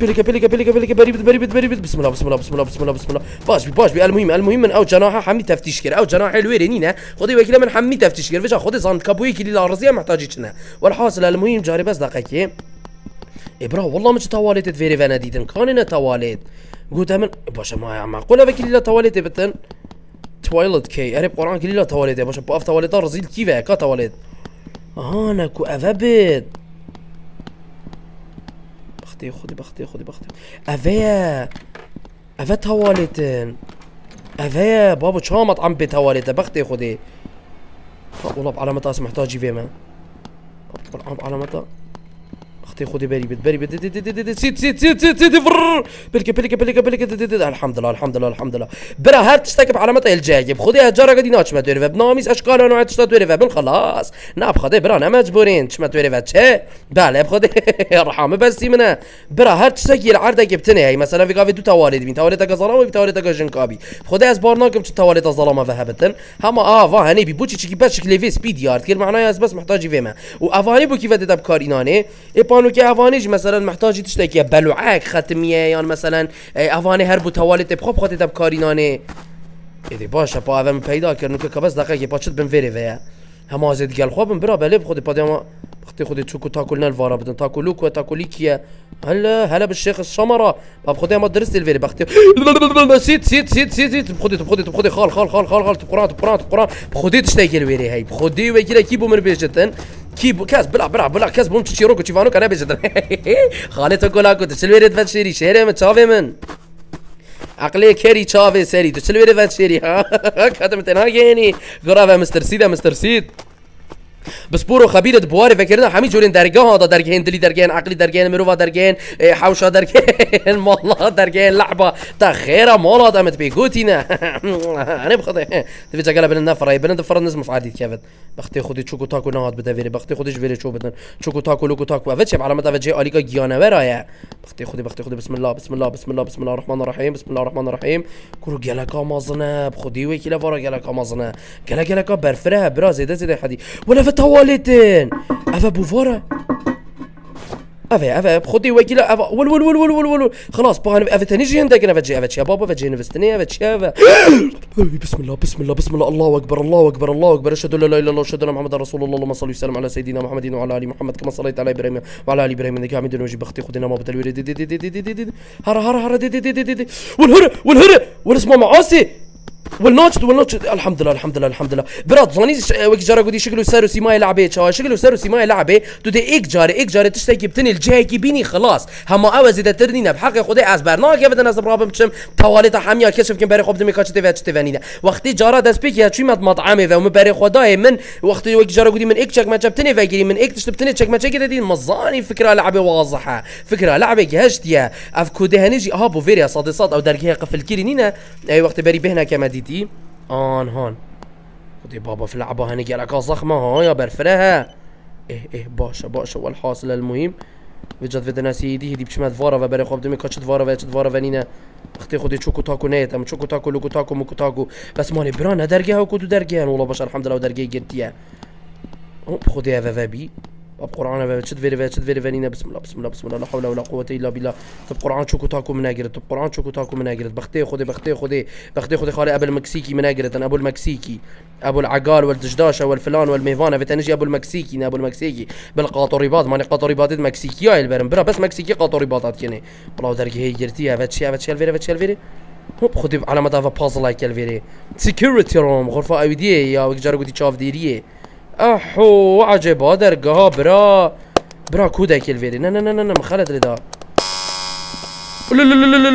بليكا بليكا بليكا بليكا بليكا بريبت بريبت بريبت بسم الله بسم الله بسم الله بسم الله بسم الله باش بي باش بي المهم المهم من أو جناحه حمي تفتيش كر أو جناح الويرينينا خدي وكيله من حمي تفتيش كر فيجا خدي زان كابوي كي الارضيه محتاجيتنا والحاصل المهم جاري بس دقيقه ابرا والله مش تواليت فيري فانا ديدن كان تواليت قلت من باشا ما معقوله بك لا تواليت بتن توایلد كي. أريب قرآن کلیلا توالده باشه با اف توالده رزیل کی و اکا توالد آها نکو اوه بید بختي خدي بختي خودی بختی اوه اوه توالدن اوه بابا چه مطعم به توالده بختی خودی والله بعلامة اسم محتاج يفيما والله بعلامة أختي خذي بالي بريبه سيت سيت سيت سيت سيت بالك بالك بالك بالك الحمد لله الحمد لله الحمد لله. برا هار تشتكب على متى الجايب. خذيها جرى غادي ناتش ما تورفا بنوميس اشكال انواع تشتا تورفا بن خلاص ناب خذي برا أنا مجبورين تشما تورفا تشي بالي بخذي. ارحم بس منا برا هار تشتكي العرده جبتني هي مثلا في قافي دو توالد بين. توالد ظلام وفي توالد جنكابي. خذي از بارناكم تش توالد ظلام فهبتن هما آه فهني بوتشي تشكي باش كليفي سبيد يارد. كل معناها بس محتاج فيما وافاني بو كيف تدب كاريناني إي بانو بيقولوا كي افانيج مثلا محتاج تشتكي بلوعك ختميه يعني مثلا آه، افاني هربو توالت بخوب خاطر تبكارينانه اذا باشا با آدم پیدا كر که بس دقیقه با چت بن وری ویا هم از دگل خوابم برا بلي خودی با ديما بختي خودی چوکو تاكلنا الفارا بدن. تاکلو کو هلا هلا بالشيخ الشمرة باب خودی ما درست الفيري بختي سيت سيت سيت سيت سيت بخودي بخودي بخودي خال خال خال خال خال. تبقران تبقران تبقران بخودي تشتاكي الفيري هاي بخودي وكيلا كيبو من بيجتن كيبو كاس بلع بلع بلع كاس بوم تشيرو كو تشيفانو كان بيزد خالي تقول اكو تسلويري فاتشيري شهري من تشافي من. عقلي كيري تشافي سيري تسلويري فاتشيري ها كاتم تنها جيني ها مستر سيدا مستر سيد. بس و خبیر بوار فكرنا. همین جورين درگاه هذا درگه هندلی درگه عقلي درگه مروة درگه حوشا درگه مالا درگه لعبة تا خيره مالا دامت بيكوتينا أنا بخدي تبي تقلا بن النفر بن النفر نزم في كافت بختي خودي تشوكو تاكو نهات بدا فيري. بختي خودي فيري تشو بدن. تشوكو تاكو لوكو تاكو. افتش على مدى فجي آليكا جيانا ورايا. بختي خودي بختي خودي. بسم الله بسم الله بسم الله بسم الله الرحمن الرحيم بسم الله الرحمن الرحيم. كرو جلا مازنا بخودي ويكي لفورا جلا مازنا جلا جلا كا برا زيدا زيدا حدي ولا فت toiletten. أفا بوفورا أفا أفا بخوتي وكيلا أفا ول ول ول ول ول ول خلاص باغي أفا ثاني جي هنداك أفا تجي أفا تجي بابا أفا تجي أفا تجي أفا بسم الله بسم الله بسم الله الله أكبر الله أكبر الله أكبر أشهد أن لا إله إلا الله أشهد أن محمدا رسول الله اللهم صل وسلم على سيدنا محمد وعلى آل محمد كما صليت على إبراهيم وعلى آل إبراهيم إنك حميد مجيد بختي خدنا ما بتلوي هر هر هر والهر والهر والاسمع معاصي والنوتش والنوتش الحمد لله الحمد لله الحمد لله برات زاني وك جارا قدي شكله سارو سيماي لعبه شا شكله سارو سيماي لعبه تو دي ايك جاري ايك جاري تشتكي بتني الجهه كي بيني خلاص هما اوز اذا ترنينا بحق خدي از برنامج بدنا ناس برابم بشم تواليت حميا كشف كم بري خبد ميكاش تي فاتش تفانينا وقتي جارا داس بيك يا شي مات مطعمي و مبري خداي من وقتي وك جارا قدي من ايك شك ما جبتني فاكري من ايك تشتبتني شك ما شك دي مزاني فكره لعبه واضحه فكره لعبه جهشت يا اف كودي هنجي آه بو فيريا صادي صاد أو درجه قفل كيرينينا اي وقت بري بهنا كما ديتي آن هان. خدي بابا في لعبة هني لك ضخمة. ها يا برفرها إيه إيه باشا باشا والحاصل المهم. وجد فيدنا سيدي هدي بشمات فارا بري خوب دمي كاتشت فارا و فارا ونينا أختي خدي تشوكو تاكو نيت ام تشوكو تاكو لوكو تاكو موكو تاكو. بس ماني برانا درجة وكو درجة. والله باشا الحمد لله درجة جدية خدي هذا بي باب قران شد فيري شد فيري فانينا بسم الله بسم الله بسم الله لا حول ولا قوه الا بالله طب قران شوكو تاكو مناجر طب قران شوكو تاكو مناجر بختي خدي بختي خدي بختي خدي خالي ابو المكسيكي مناجر أنا ابو المكسيكي ابو العقال والدجداشه والفلان والميفانا فتنجي ابو المكسيكي ابو المكسيكي بالقاطر رباط ماني قاطر رباط باد يا البرم برا بس مكسيكي قاطر بادات كني بلا درك هي جرتي يا فاتشي يا فاتشي الفيري فاتشي الفيري هو خدي على مدافع بازل هيك الفيري سكيورتي روم غرفه اي دي يا وجارو تشاف ديريه أحو عجبا درگاه برا برا کودک الویری نه نه نه نه نه مخالد لا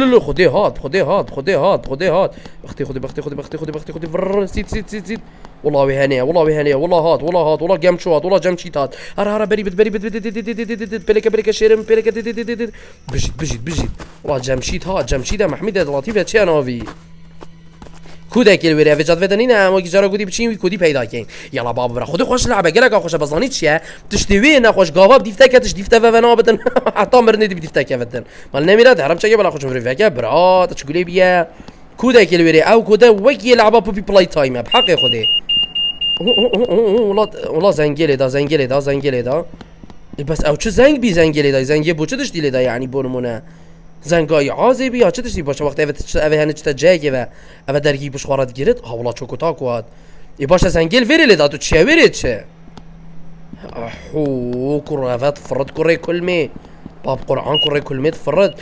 لا خدي هاد خدي هاد خدي هاد خدي هاد. بختي خدي بختي خدي بختي خدي بختي خدي. فر سيت سيت سيت سيت والله وهانية والله وهانية والله هاد والله هاد والله جام شو هاد والله جام شيت هاد. هرا هرا بري بري بري بلك بلك شيرم بلك بجيت بجيت بجيت. والله جام شيت هاد جام شيت. محمد لطيفة شي أنا کودکی بره وجد ودنی نه اما جارا گودی بچین وی کودی پیدا کن. یلا بابا برا خود خوش لعبه گلک خوش بزانی چیه؟ تشتوی نه خوش گاوا دیفته کتش دیفته و ونا بدن حتی مرنی دی دیفته که بدن. مال نمیرد حرام چه بلا خوش بره که برا تش گلی بیا کودکی بره او کوده وکی لعبه پوپی پلی تایم بحق خوده والله زنگله دا زنگله دا زنگله دا بس او چه زنگ بی زنگله دا زنگی بو چه دشتی دا یعنی برمونه زنگای عازی بیا. چه تشتی باشه؟ وقتی اوت اوت هنه چتا جایگه و اوه درگی بوش خوارد گیرد هاولا آه، چوکوتا کواد. ای باشه زنگیل ویری ویرلی داتو چه ویری؟ چه؟ احو کر اوه تفرد كوري کلمه باب قرآن كوري کلمه تفرد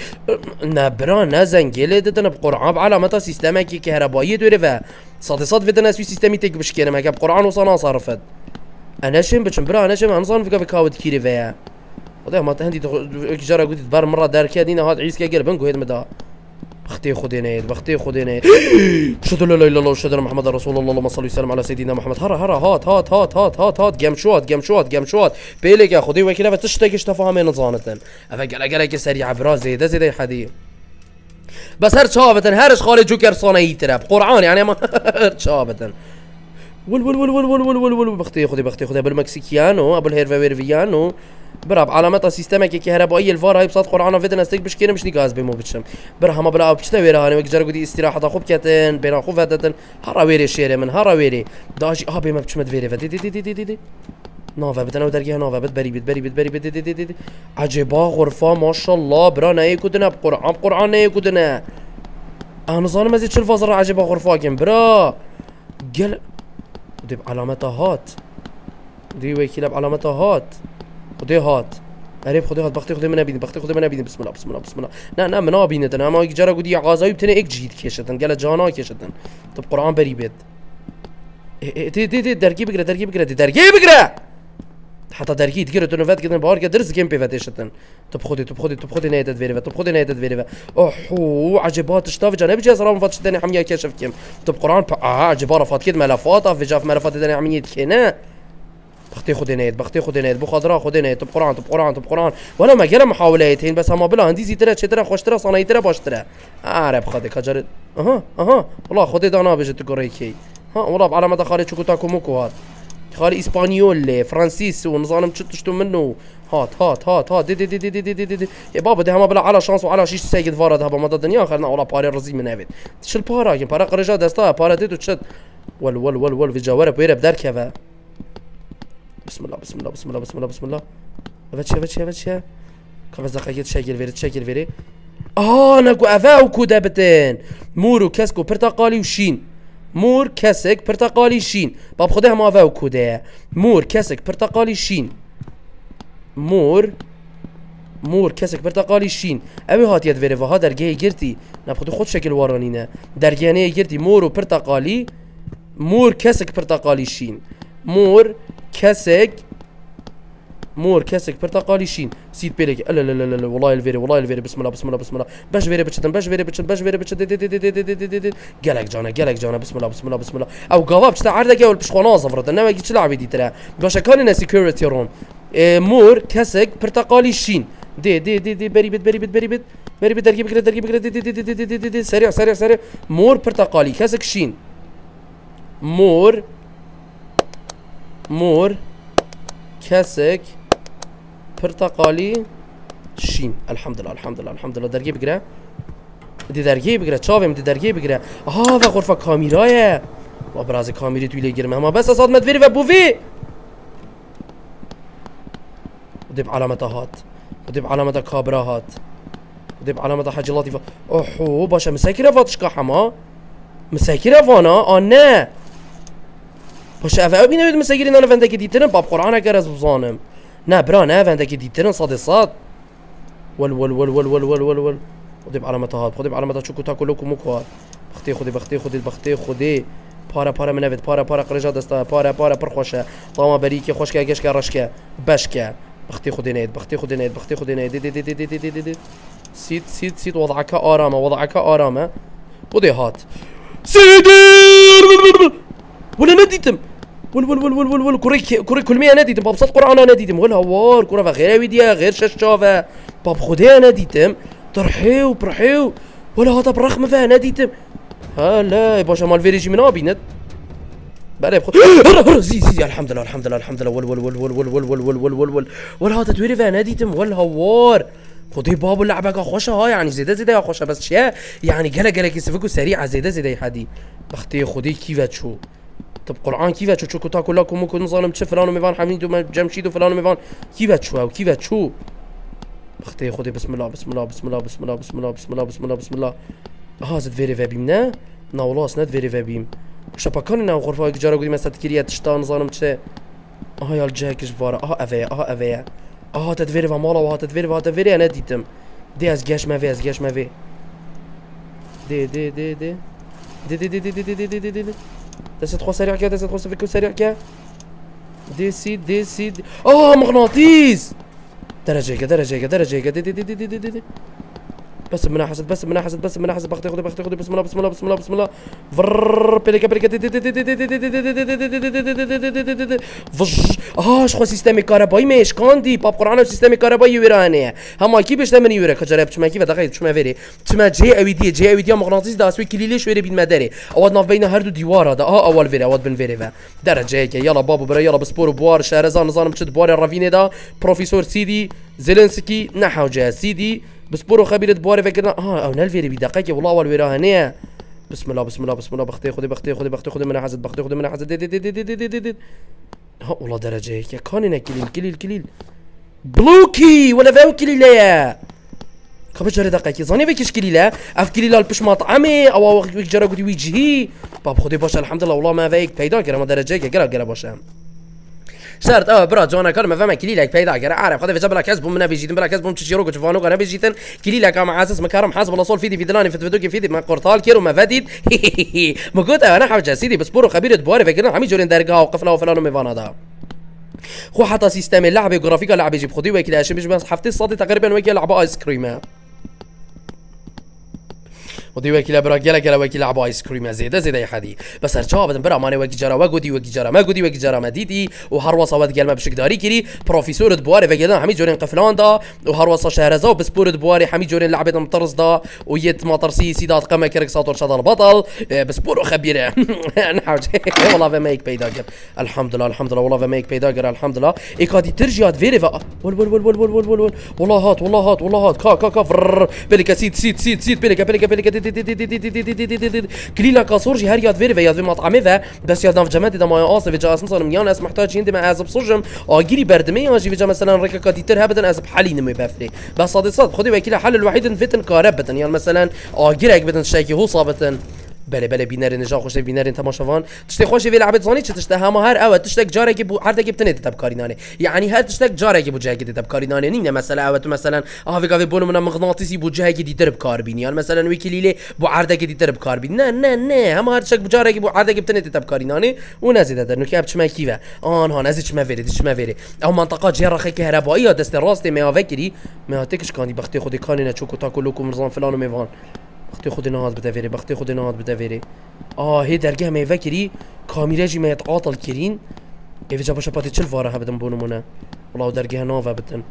نبرا علامتا سیستم اکی که بعلامة دوری و ساتی سات ویدن اسوی سیستمی تک بشکنم تك با قرآن و وصنا صرفت أنا شم بچم برا أنا شم انصان فيك فيك هاود كيرفا خدای ما هندی جارا گویید بار که دینا هات عیس که گل بنگو هید مدا. بختي خدي نيد بختي خدي نيد شهد لا إله إلا الله شهد محمد رسول الله اللهم صل وسلم على سيدنا محمد. هرا هرا هات هات هات هات هات هات جم شوات جم شوات جم شوات. بيلك يا خدي وكيلا فتشتكش تفهمين نظانة. أفا قال قال سريع برا زيد زيد حدي بس هر شابتن هرش خالي جوكر صانعي تراب قرآن يعني ما هر شابتن ول ول ول ول ول ول ول ول بختي خدي بختي خدي أبو المكسيكيانو أبو الهيرفا برا علامات سيستم كي كهربائي الفار هاي بصاد قرانا فيت ناستيك باش كيرمش دي غاز بمو بتشم برا هما برا بتشتا ويرا هاني وكجر غدي استراحه تا خوب كاتن برا خوب فاتن هرا ويري شيري من هرا ويري داجي ابي ما بتشمد فيري فدي دي دي دي دي دي دي نوفا بدنا ودرجة نوفا بد بري بد بري بد بري بد دي دي دي دي عجبا غرفة ما شاء الله برا نايه كدنا بقرآن بقرآن نايه كدنا أنا صار ما زيد شلفا زرع غرفة كم برا. قل دب علامة هات. دي ويكي لب علامة هات. خدای هات. عرب خدای هات. بختی خدای من نبینی بختی خدای من نبینی. بسم الله بسم الله بسم الله. نه نه من تن، اما یک جرا گودی عقازایی بتنه یک جید کشتن. گله جانا کشتن. تو قرآن بری بید. تی تی تی درگی بگره درگی بگره درگی بگره! حتا درگی كيرو تو فات كده باور كده درس جيم بي تو ايشتن طب خودی طب خدي طب خدي تو فيريفا طب خدي نايت فيريفا اوحو عجبات اشتاف جانب جاز رام فات شدني حمیا کشف كم طب قران اه عجباره فات كده ملفات في جاف ملفات دنی حميه كنا بختي خذ نيت بختي خذ نيت بخضراء خذ نيت بقرآن بقرآن بقرآن. ولا ما قال محاولات هين بس هما بلا هندي زي ترى ترى خوش ترى صناي ترى باش ترى. عارف خذ كجر أها أها. والله خذ دانا بجت كوريكي ها والله بعلامة خارج شو تاكو موكو هاد. خالي إسبانيول فرانسيس ونظام تشتو منه هات هات هات هات. دي دي دي دي دي دي دي دي. يا بابا ده ما بلا على شانس وعلى شيش سيد فارا ده ما الدنيا خلنا ولا باري رزي من هافت شو البارا كي بارا قرجا دستا بارا تيتو تشد ول ول ول ول في جوارب ويرب بدار كيفا بسم الله بسم الله بسم الله بسم الله bismillah چه اوه چه اوه چه avachia از دقایق شکل ورد شکل ورد آه نگو اوه و کوده بتن. مورو کسکو پرتقالی و شین. مور کسک پرتقالی شین. باب بخوده هم اوه و کوده. مور کسک پرتقالی شین. مور مور کسک پرتقالی شین. اوی هات ید وره وها درگه گرتی. نب خود خود شکل وارانی نه درگه نه گرتی. مور و پرتقالی مور کسک پرتقالی شین. مور كاسك مور كاسك برتقالي شين سيت بيلك لا لا لا لا والله الفيري والله الفيري بسم الله بسم الله بسم الله باش فيري بتشتن باش فيري بتشتن باش فيري بتشتن قالك جانا قالك جانا بسم الله بسم الله بسم الله أو قضاب تاع عرضك اول باش خلاص فرض انما قلت لعبي دي ترى باش كان سيكوريتي رون مور كاسك برتقالي شين دي دي دي دي بري بت بري بت بري بت بري بت درجي بكره درجي بكره دي دي دي دي دي دي دي سريع سريع سريع مور برتقالي كاسك شين مور مور کەسێک برتقالي شین الحمدلله الحمدلله الحمدلله لله الحمد دی درجي بقرا دي دی دەرگێ بگرە. ئاها درجي غرفە اه و برازی کامیری توی لێ گرمە. هەما بەس ئەساد و بە بووی دب علامەتە هات. دب علامەتە کابرا هات. دب حاج لطيفه اوحو باشا مساکرە فاتشكا حما مساکرە فانا اه نه. نه باشا افا بينا بيد مساكرين أنا فانتاكي ديترن باب قرآن اكرز بزانم نه برا نه فانتاكي ديترن صادي صاد ول ول ول ول ول ول ول ول خدي بعلامة هات خدي بعلامة شو كتا كلكم مكو بختي خدي بختي خدي بختي خدي پارە پارە منەوێت پارە پارە قرژا دەستا پارە پارە پڕ خۆشە تاما بەریکی خۆشکە گەشتکە ڕشکە بەشکە بختي خدينيت بختي خدينيت بختي خدينيت دي دي دي دي دي دي دي دي سيد سيد سيد وضعك آرامة وضعك آرامة خدي هات سيدي ولا نديتم ول ول ول ول ول ول كوري كوري كل مية نديتم باب صد قرآن نديتم ولا هوار كورة غير ويديا غير شاشافة باب خديها نديتم ترحيو برحيو ولا هذا برخمة فيها نديتم هلا باشا مال فيريجي من ابينت بعدين بخ... هر زي زي الحمد لله الحمد لله الحمد لله ول ول ول ول ول ول ول ول ول ول ول ول هذا تويري فاناديتم ول هوار خدي باب اللعبة خوشة ها يعني زيادة زيادة خوشة بس شيء يعني جلا جلا كيسفكو سريعة زيادة زيادة هادي بختي خدي كيف شو طب قرآن كيف چو شو كتاكو لاكو موكو ظالم چه فلان وميفان حميد وجمشيد وفلان وميفان كيف تشو وكيف تشو اختي خدي بسم الله بسم الله بسم الله بسم الله بسم الله بسم الله بسم الله بسم الله ها زد فيري فابيم نه ناولاس نه ند فيري فابيم شبا نه غرفه غرفة جارا قدي مسات كريا تشتا نظالم تشو ها يا الجاكش فارا ها افيا ها و ها تدفيري فامالا وها تدفيري وها تدفيري انا ديتم دي از گش مفي از گش مفي دي دي دي دي دي دي دي دي دي دي دي دي 3 سريع كده تسعة 3 فيكو سريع كده دي سي دي سي دي آه مغناطيس درجة درجة درجة دي دي دي دي دي دي, دي. بس من حسد بس من حسد بس من حسد بختي خذي بختي خذي بسم الله بسم الله بسم الله بسم الله فر بيليكا بيليكا فش آه شخو سيستم كهربائي مش كاندي باب قرآن سيستم كهربائي ويرانه هما كي باش تمني يورا كجرب تشما كيف دقيق تشما فيري تشما جي اوي دي جي اوي دي مغناطيس دا أسوي كليلي شوية بين مداري اود ناف بين هردو ديوار هذا آه اول فيري اود بن فيري درجه هيك يلا بابو برا يلا بسبور بوار شهرزان نظام تشد بوار الرافيني دا بروفيسور سيدي زيلنسكي نحو جا سيدي بس برو خبيرة بواري فكرنا آه أو نالفيري بدقيقة والله أول ويرا هنا بسم الله بسم الله بسم الله بختي خذي بختي خذي بختي خذي من حزت بختي خذي من حزت ديد ديد ديد ديد ديد ها والله درجة هيك كاننا كليل كليل كليل. بلوكي ولا فاو كليلا خبش جري دقيقة؟ زاني بكش كليلا أف كليلا البش مطعمي أو أو جرى قدي ويجهي. باب خذي باشا الحمد لله والله ما فيك. بيدا كرا ما درجة هيك كرا كرا باشا. صارت آه برا جونا كار ما فما كليلك بيدا كرا عارف خذ في جبلك كسبهم منا بيجيتن بلا مش تشيروك تشوفانو أنا بيجيتن كليلك ام عاسس مكارم حاسب الله صول فيدي في دلاني فتفتوكي فيدي ما قرطال كيرو ما فاديد ما كنت أنا حاجة سيدي بسبورو خبيره بواري فكرنا حمي جورين دارقها وقفنا وفلانو ميفانا ده خو حتى سيستم اللعبه جرافيكا لعبه يجيب خدي وكلاش مش بس حفتي صادي تقريبا ويك لعبه ايس كريمه ودی برا جلا جلا گلا عبا ايس كريم کریم زیده اي حدي بس هر بدن برا ماني وكي جرا و گودی جرا ما گودی وکی جرا ما ديدي و هر وصا ود گل ما داري کری پروفیسور دبواري وکی دان همی قفلان دا. و هر وصا شهرزا و بسپور دبواره همی جورین لعبة مطرز دا. و یت ما ترسي سيدات قمة کرک ساطور شد البطل آه، بسبور خبيره نحوج والله في هيك بيدا الحمد لله الحمد لله والله في هيك بيدا الحمد لله ايكادي ترجع فيري ول ول ول ول ول ول ول والله هات والله هات والله هات. كا كا كا. بلك سيد سيد سيد سيد بلك بلك بلك كليلا كاسورجي هر ياد فيري ياد في مطعمي ذا بس ياد ناف جمادي دا مايا آسي فيجا أسن صارم يان أس محتاج يندي يندم أز بصجم آجيري بردمي في جا مثلا ريكا ركا كاتيتر هبدا أز بحالي نمي بفري بس صادي صاد خدي وكيلا حل الوحيد ان فتن كارب بدن يعني مثلا آجيرك بدن شاكي هو صابتن بله بله بینر نجا خوش بینر تماشاوان. تشتی خوش وی لعبت زانی چه تشته همه هر او تشتک جاره که بو هر دکی بتنه تب کارینانه. یعنی هر تشتک جاره که بو جه که تب کارینانه. نینه مثلا او تو مثلا آه وی بونو من مغناطیسی بو جه که دیتر بکار بینی. یا مثلا وی کلیله بو هر دکی دیتر بکار بینی. نه نه نه. همه هر تشتک بو جاره که بو هر دکی بتنه تب کارینانه. و نزیده در نوکی ابچ مکیوه آن ها نزیچ ما ویری دیچ ما ویری او منطقه جرخه كهربائيه دست راست ما فكري ما هتكش كان بختي خدي كان نشوكو تاكو لوكو مرزان فلان وميفان بختي خد نهض بتافيري بختي خد نهض بتافيري آه هي درجه ما يفكري كاميراجي ما يتعاطل كرين كيف جابوا شباتي تشل فارا هبدن منا والله درجه نوفا بدن.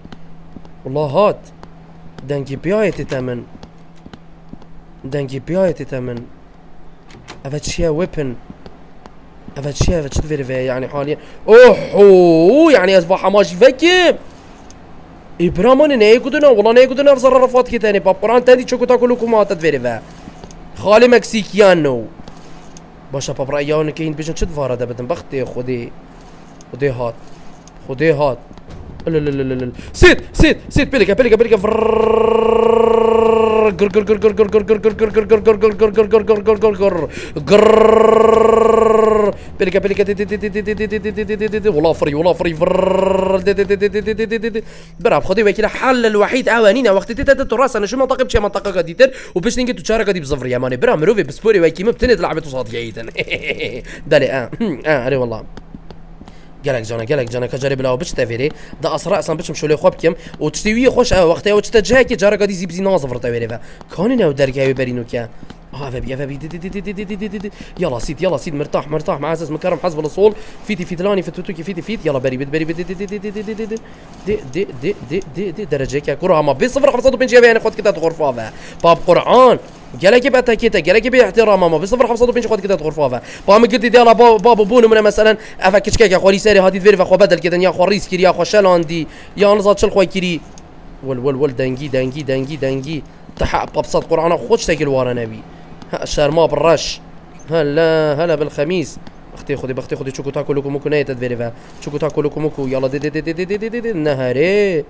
والله هات دنكي بياية تتمن دنكي بياية تتمن افت شيا ويبن افت شيا فيري شتفيري يعني حاليا اوحو يعني اصبح ماشي فكي ابرامان نيكودنا والله نيكودنا في صرفات كي تاني بابران تاني تشوكوتا كلكم ما تدفيرفا خالي مكسيكيانو. باشا بابرا ياون كاين بيجن تشد فارا دابا بختي خدي خدي هات. خدي هات. لا لا لا لا سيد سيد سيد بيليكا بيليكا بيليكا بيليكا بيليكا والله فري والله فري برافو خذي الوحيد اوانينا وقت أنا شو منطقه بشي منطقه وباش نجي تشارك بزفر يا ماني برا مروفي بسبوري بتنت لعبه جيدا دالي آه آه والله گەلک جانە گەلک جانە کە جارێ بلاوە بچتە وێرێ دا ئەسرا ئەسان بچم شولێ خۆ بکەم و تشتوی خۆش ئەو وەختەوە چتە جاکی جارەکە دیزی بزی نازڕتە وێرەوە کانی ناو دەرگاوی بەرینوکە؟ هذا بي هذا بي يلا سيد يلا سيد مرتاح مرتاح مع أساس مكرم حسب الوصول فيتي فيتلاني فتوتوكي فيتي فيت يلا بري بري دي دي دي دي دي دي دي دي دي دي دي دي درجه كره ما بي صفر 550 يعني خد كده غرفه باب قران به احترام ما بس 705 خود کدت غرفه با هم گدی دیالا بابا بون من مثلا که خوری سری هادی ویر و خو بدل کدن یا خو ریس کری یا خو شلاندی یا نزاد چل خو کری ول ول ول دنگی دنگی دنگی دنگی تحق ببسط قرآن خودش تاكل ورا نبي ها الشارما بالرش هلا هلا بالخميس. أختي خدي بختي خدي تشوكو تاكو لوكو موكو نايت تفيريفا تشوكو تاكو لوكو موكو يلا دي دي دي دي دي دي, دي, دي, دي نهاري.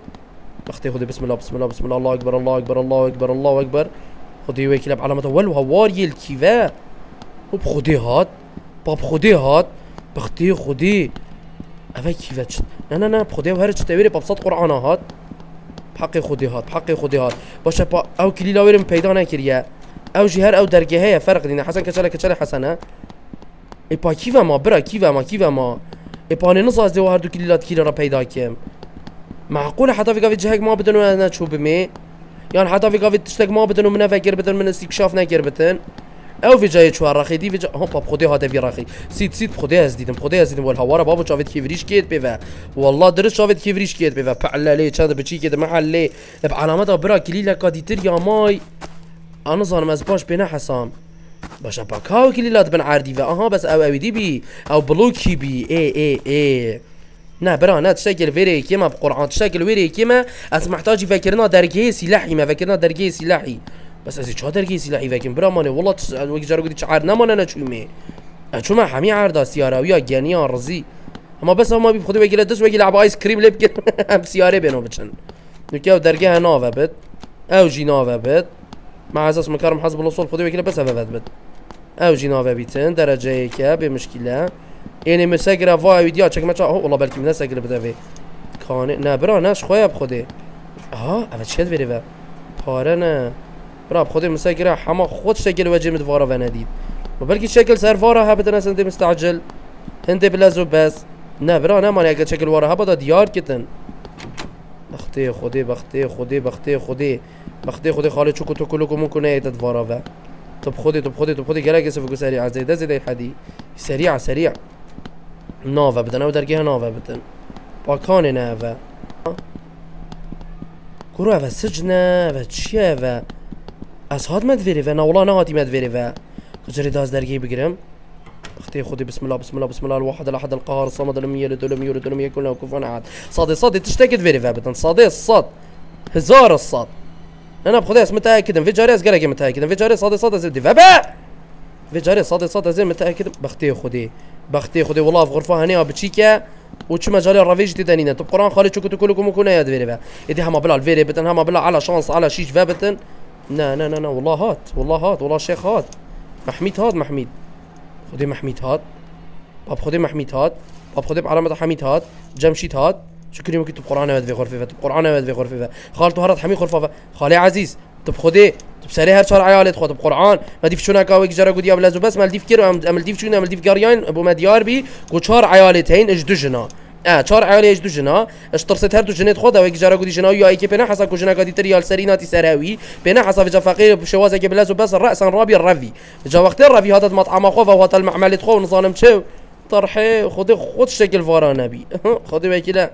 أختي خدي بسم الله بسم الله بسم الله الله أكبر الله أكبر الله أكبر الله أكبر. خدي ويك يلعب على مطول وهواري الكيفا وب خدي هات. باب خدي هات. بختي خدي افا كيفا تشت. لا لا لا بخدي وهرج تاويري بابسط قرانا هات. بحقي خدي هات بحقي خدي هات. باش با أو كليلا ويرم بيدانا كريا أو ژی هەر فرق دينا حسن فەرق دینە حسن ها اي با كيفا ما برا كيفا ما كيفا ما اي با نص کیڤەما کیڤەما ئێپانێ نزاز كيلا هەردوو کلیلات كيم پەیداکەم حتى في فێکاوی جهك ما بدەن و مي يعني حتى في فێکاوی تشتێک ما بدن و منە ڤەگەر بدەن من استیکشاف نەگەر بتن. ئەو فێجای چوار ڕخی في فێجا هۆپا بخودێ هاتەوی في سیت سیت بخودێ ئەس دیدم بخودي ئەس دیدم. وەلهەوارە بابا چاوێت کیڤریش كيت بيفا والله درست چاوێت کیڤریش کێت پێوە پەعلە لێ چەندە بچی کێت مەحەل لێ بعلامات علامەتە برا کلیلەکا دیتر يا ماي أنا ئازانم ئەس باش پێ نەحەسام بەشە پاکاوکی لات بن عردیە ئەها بەس ئەو ئەوی دیبی ئەو بڵوکی بی. ئێ ئێ ئێ. نه برا نه تشكل فيري كيما بقرعان تشكل فيري كيما اس محتاج يفكرنا درجي سلاحي ما فكرنا درجي سلاحي بس اسي شو درجي سلاحي فاكر برا ماني والله تس وقت جارو قد شعار نمان أنا شو مي شو ما حمي عرض سياره ويا جانيا رزي اما بس هما بيخدوا بيجي لدس ويجي يلعب ايس كريم لبك بسياره بينو بتشن نكاو درجي هنا بت أو جي نافا بت مع أساس مكرم حسب الوصول خذي وكيله بس هذا بد. أو جينوفا بيتن درجه هيك بمشكله يعني مسجره فاي فيديو تشك ما والله بلكي من سجل بدافي كان نه برا ناش خويا بخدي ها اول شد بيري پاره نه. برا بخدي مسجره حما خود شكل وجه مدفاره ونديد وبلكي شكل سرفاره هبت ناس انت مستعجل. انت بلازو بس. نه برا نه ماني اگه شكل ورا هبدا ديار كتن بختي خدي بختي خدي بختي خدي بختي خدي خالي چوكو تو كلو كومو كونه ايتت فارا طب خدي طب خدي طب خدي جالك يوسف سريعة زي ده زي ده حدي سريعة سريع نوفا بدنا أو درجيها نوفا بدنا باكاني نوفا كرو هذا سجنة هذا چی هذا از هات مدفيريفا أنا والله نهاتي مدفيريفا كجري داز درجي بقرم أختي خذي بسم الله بسم الله بسم الله. الواحد الاحد القهار الصمد لم يلد ولم يولد ولم يكن له كفوا احد. صادي صادي تشتكي فيريفا بدن. صادي الصاد هزار الصاد أنا بخديس متأكد انفجاري اسقرك متأكد انفجاري صادي صادي زد فبا انفجاري صادي صادي زين متأكد. بختي خذي بختي خذي والله في غرفة هنا بتشيكا وش مجال الرافيج تدانينا طب قرآن خالي شو كلكم وكنا يا فيريفا ادي هما بلا الفيري بتن هما بلا على شانس على شيش فابتن. نا نا نا نا. والله هات والله هات والله شيخ هات. محميد هات محميد. خذي محميد هات. باب خذي محميد هات. باب خذي بعلامة حميد هات. جمشيد هات. شكري ما كتب بقرعانه مد في خرفيفه بقرعانه مد في خرفيفه خالته هرط حمي خرففه خالي عزيز تب خدي تب سالي هر شرع عيالي تخو طب قرعان ما ديف شونا كاويك جرا قد يابلا بس ما ديف كير ام ديف شونا ام ديف قريان ابو ما ديار بي كو شار عيالي تهين اش دجنا آه شار عيالي اش جنا. اش ترصت هر دجنت خو داويك جرا قد جنا ويا ايكي بينا حسا كو جنا قد تريال سريناتي سراوي بينا حسا في جفاقير بشوازا بلازو بس الراس رابي الرافي جا وقت الرافي هذا المطعم خوفا وهذا المعمل تخو نظام تشو طرحي خذي خذ شكل فرانا بي خذي باكي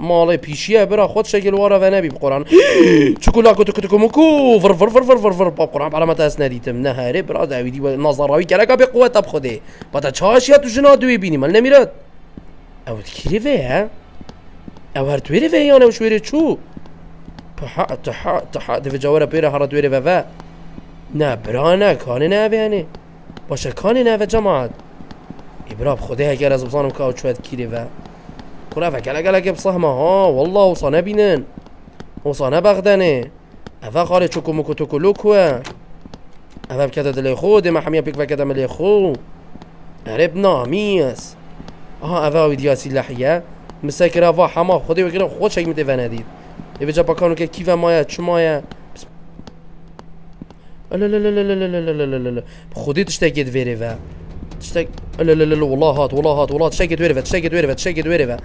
مال پیشیه برا خود شکل واره و نبی بقران چکولا فر فر با بقران. بەرەمەتە ئەس ندیتم نهاره برا داویدی بە نازڕاوی کەرەکە بێ قووە تە بخۆدێ بەتە چاشیە تو ژنا دوێ بینی من نەمیرات ئەوت کریێ هە ئەو هەر توێرە ڤیانە و نه برا نه پێرە نه دوێرە بەڤە باشه کانێ نه و جماعت ناوە جەمات ئیبراب خودەیەگەر ئەز بزانم کاو چێت کریێ كورا فكالا كالا كيب صهما ها والله وصانا بينن وصانا بغداني افا خالي تشوكو موكو توكو لوكوا افا بكذا دلي خو دي ما حميا بيك فكذا ملي خو ربنا ميس ها اوا ویدیا سلاحیه مسکر اوا حما خودی بگیره خود شک میده وندید ایو جا بکانو که کیف مایا چمایا لا لا لا لا لا لا لا لا لا تشتاقید ویره و تشتاق لا لا لا والله هات والله هات والله و و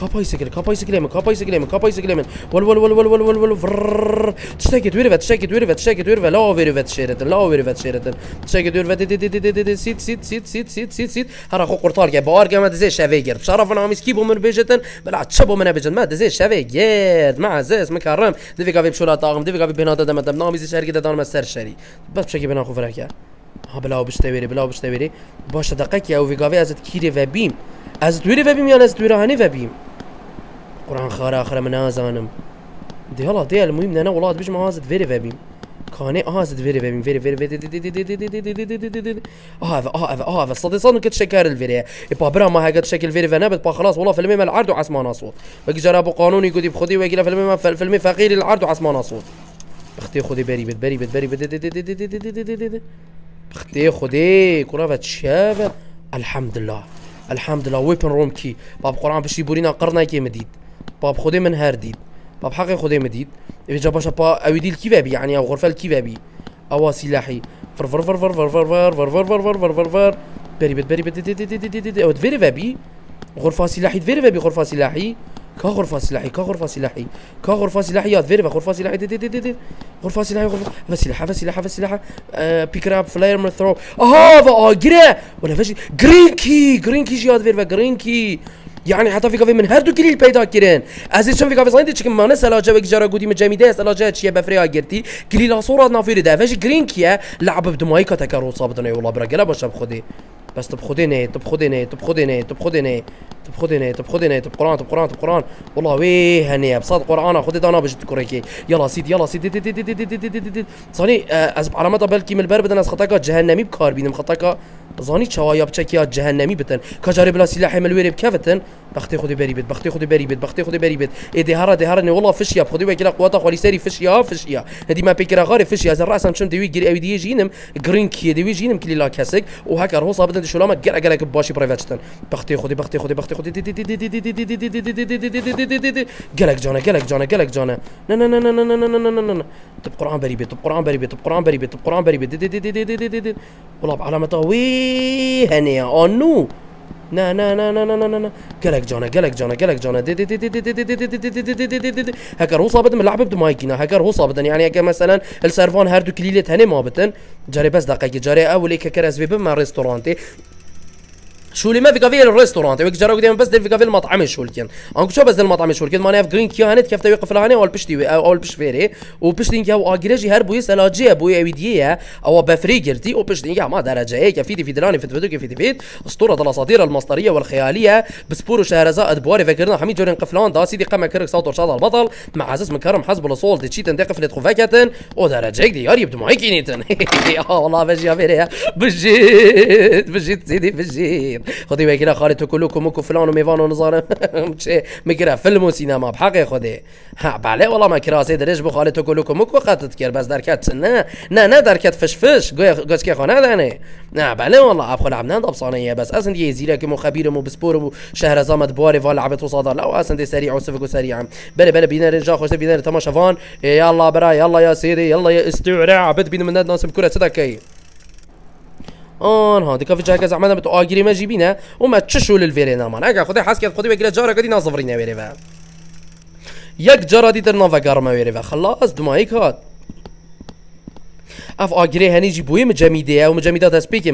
Kapaysa kapaysa glemen, kapaysa glemen, kapaysa glemen. Wall wall wall wall wall wall wall. Tsheket ürvet, tsheket ürvet, tsheket ürvet. Lav ürvet şeridin, lav ürvet şeridin. Tsheket ürvet. Sit sit sit sit sit sit sit. Hara xo qurtal ge bar gama dize şeve gir. Şarafın amis ki bu men bejetin. Bela çabo men bejetin. Ma dize şeve gir. Ma aziz mekaram. Divi kavi tağım, divi kavi binata dama dama. Namizi şergi de danma ser şeri. Bas çeki bina xo fraka. Ha bela bişteveri, bela bişteveri. Başa dakika ya u vi azet kire ve bim. از دوێری بەبیم یان ئەس دوێرانەی بەبیم قڕان خاراخرە من نازانم دی هەڵا دێ مویم نەنە وڵات بژم ئازت وێری بەبیم كاني آه زد فيري فيري فيري فيري هذا آه آه آه هذا صدي صدق كنت شكار الفيري يبا برا ما هاكت شكل فيري فانا با خلاص والله فيلمي ما العرض وعسمان اصوت بك جرابو قانوني قدي بخدي وقيله فلمی مال فيلمي فقير العرض و عثمان آسود أختي خودی بري بد بري بد بري بد أختي خدي كرافه شابه الحمد لله الحمد لله ويبن روم كي باب قرآن بشي بورينا قرنا كي مديد باب خودي من هر دید باب حقي خودي مديد اذا جا باشا با اويدي الكيفابي يعني أو غرفه الكيفابي أو سلاحي فر فر فر فر فر فر فر فر فر فر فر فر فر بري بت بري بت أو فيري فابي غرفه سلاحي فيري فابي غرفه سلاحي كا غرفة سلاحي كا غرفة سلاحي كا غرفة سلاحي. يا فيري غرفة سلاحي. دي دي دي دي غرفة سلاحي غرفة فسلاحة فسلاحة فسلاحة بيك اب فلاير من ثرو آه آه جرا ولا فش جرين كي جرين كي جياد فيري جرين كي يعني حتى في كافي من هر دو كليل پیدا كرين از چون في كافي زايد چكم مانه سلا جا جرا گودي مجميده سلا جا چيه بفريا گرتي كليل صورة نافير ده. فش جرين كيا لعب بدماي كتكرو صابتنا والله برا باش بخدي بس طب خديني طب خديني طب طب خديني طب طب خديني طب قرآن طب قرآن طب قرآن. والله ويه هني بصاد قرآن خدي دانا باش تكوريكي يلا سيدي يلا سيدي صاني از علامات بلكي من البربد أنا خطاك جهنمي بكار بينم خطاك زانی چاوایا بچکیا جهنمی بتن. کجاری بلا سلاح ملویری بکفتن بختی خودی بری بید بختی خودی بری بید بختی خودی بری بید. ای دهارا دهارا نه والله فشیا. بخودی وکلا قوتا خالی سری فشیا فشیا. هدی ما پیکرا غاری فشیا. از رأسم چون دوی گری اوی دی جینم. گرین کی دوی جینم کلی لا کسک. و هکر هو صابتن لما گرا گرا باشی بختی خودی بختی خودی بختی خودی گلک جانا گلک جانا گلک جانا نه نه نه نه نه نه نه نه نه طب قرآن بري بيت طب قرآن بري بيت طب قرآن بري بيت طب قرآن بري بيت والله بعلامة وي هنيا انو نا نا نا نا نا نا نا دي دي دي دي دي دي دي هكر هو صابتن من لعبه بدو مايكينا هكر هو صابتن يعني هكر مثلا السيرفون هردو كليلت هني ما بتن جاري بس دقيقه جاري اول هيك كراس في مع ريستورانتي شو اللي ما في كافيه الريستورانت ويك جرى قدام بس في كافيه المطعم شو الكن انكو شو بس المطعم شو الكن ماني في جرين كيو هانت كيف توقف لهاني أول بشتي أول بش فيري وبشتين كيو اجرجي هربو يسال جي ابو ويديه أو بفريجرتي وبشتين كيو ما درجة هيك في في دراني في فيديو في فيد. أسطورة الاساطير المسطريه والخيالية. بسبور شهرزاد بواري فكرنا حميد جورين قفلان دا سيدي قمه كرك صوت ورشاد البطل. مع عزيز مكرم حسب الصوت تشيتن دي قفلت خفاكتن ودرجه هيك ديار يبدو معي كينيتن. آه والله بجي بجيت بجيت سيدي بجيت. خذي ويكلا خالد كلكم مكو فلان وميفان ونظار مكرا فيلم وسينما. بحق خذي ها بعلي والله ما كرا. سيد ريش بو خالد كلكم مكو قاتت كير بس دركات نا نا نا دركات فش فش. قوس كي خنا داني. نا بعلي والله. ابخل عبنا ضبصانيه بس أسن دي زيرا كمو خبير مو بسبور شهر زامد بواري فال لعبت وصادر. لا أسن دي سريع وسفك وسريع بلا بلا بينا رجع خوش بينا تماشا فان. يلا برا يلا يا سيدي يلا يا استورع عبد بين من الناس بكره صدقي. آن ها دیگه وجه از زحمت تو آگیری ما جیبینه و ما چه شول الفيري نامان اگه حس کرد خودی بگیره جارا کدی نازفری نویره و. یک جارا دیتر ناوا گرما ویره و. خلاص دمایی کات. اف آگیری هنی جی بوی مجمیده و مجمیده دست پیک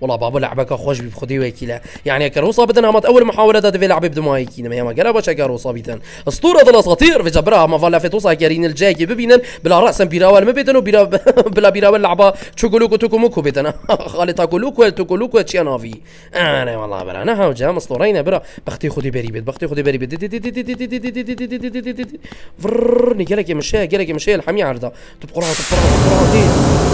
والله بابا لعبك خوش بخدي وكيلا يعني كروسا بدنا همت اول محاوله داد في لعبه بدماي كينا ما قال باش كروسا بيتن اسطوره الاساطير في جبرها ما فالا في توصا كارين الجاي ببينن بلا راس بيراول ما بيتن وبلا بلا بيراول لعبه تشوكولوكو توكوموكو بيتن خالي تاكولوكو توكولوكو تشيانافي أنا والله بلا أنا هاوجا مسطورين برا بختي خدي بري بيت بختي خدي بري بيت فرني قالك يا مشاي قالك يا مشاي الحمي عرضه تبقرا تبقرا تبقرا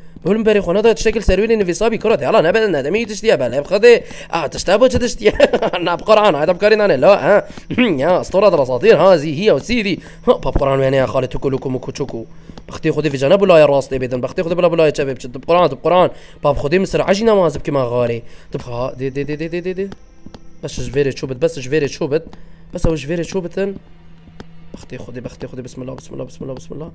بري خونه ده تشتكل سروين ان في صابي كرة يلا نبدا ندمي تشتيا بلا بخدي آه تشتابو تشتيا أنا بقران هذا بكارين أنا لا ها يا اسطوره الاساطير هذه هي وسيدي بقران وين يا خالد تكلكم وكوتشوكو بختي خدي في جنب ولا يا راس بدن. بختي خدي بلا بلا يا شباب بقران بقران باب خدي مصر عجي نماز بكما غاري طب دي دي دي دي دي دي بس جفيري شوبت بس جفيري شوبت بس أو جفيري شوبتن بختي خدي بختي خدي بسم الله بسم الله بسم الله بسم الله.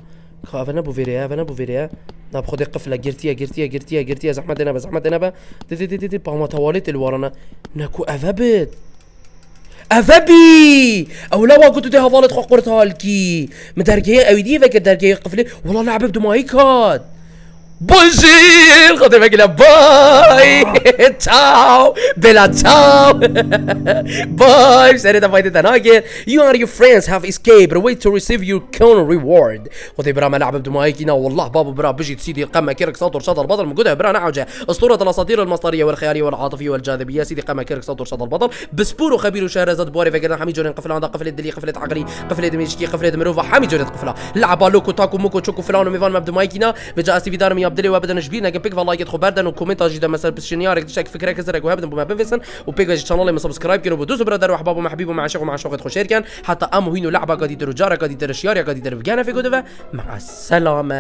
خافنا بو فيريا فانا بو فيريا. ناب خدي قفلة قرتيا قرتيا قرتيا قرتيا زحمة أنا زحمة أنا دي دي دي دي, دي باما تواليت اللي ورانا. ناكو افابت افابي أو لو كنت دي هفالت قرتها الكي مدرجيه أو دي فكر درجيه قفلة. والله لعب بدو مايكات Bonjour, خذ بالك باي. تشاو بلا تشاو باي. سريتا فايت تناجر you and your friends have escaped wait to receive your counter reward. خذ برا ما لعب بدمايكينا والله بابا برا بيجي تسيدي قمة كيرك صوت ورشاد البطل. موجودة برا نعوجة. أسطورة الأساطير المسطرية والخيالية والعاطفية والجاذبية. سيدي قمة كيرك صوت ورشاد البطل. بسبور وخبير وشهرزاد بوري فكرنا حمي جورين قفلة عندها قفلة دلي قفلة عقلي قفلة دمشقي قفلة مروفة. حمي جورين قفلة. لعبا لوكو تاكو موكو تشوكو فلان وميفان مبدو مايكينا بجا اسي في دارمي يبدلي وابدا نجبينا كان بيك والله يدخل بردا وكومنت جدا مثلا بشنيارك تشك فكرة كسرك وهبدا بما بنفسن وبيك الشانل ما سبسكرايب كانوا بدوسوا برادر وحباب ومحبيب ومع شيخ ومع شوق يدخل شير كان. حتى أمو هينو لعبة قد يديروا جارة قد يديروا شيار قد يديروا فيجانا في جودفا مع السلامة.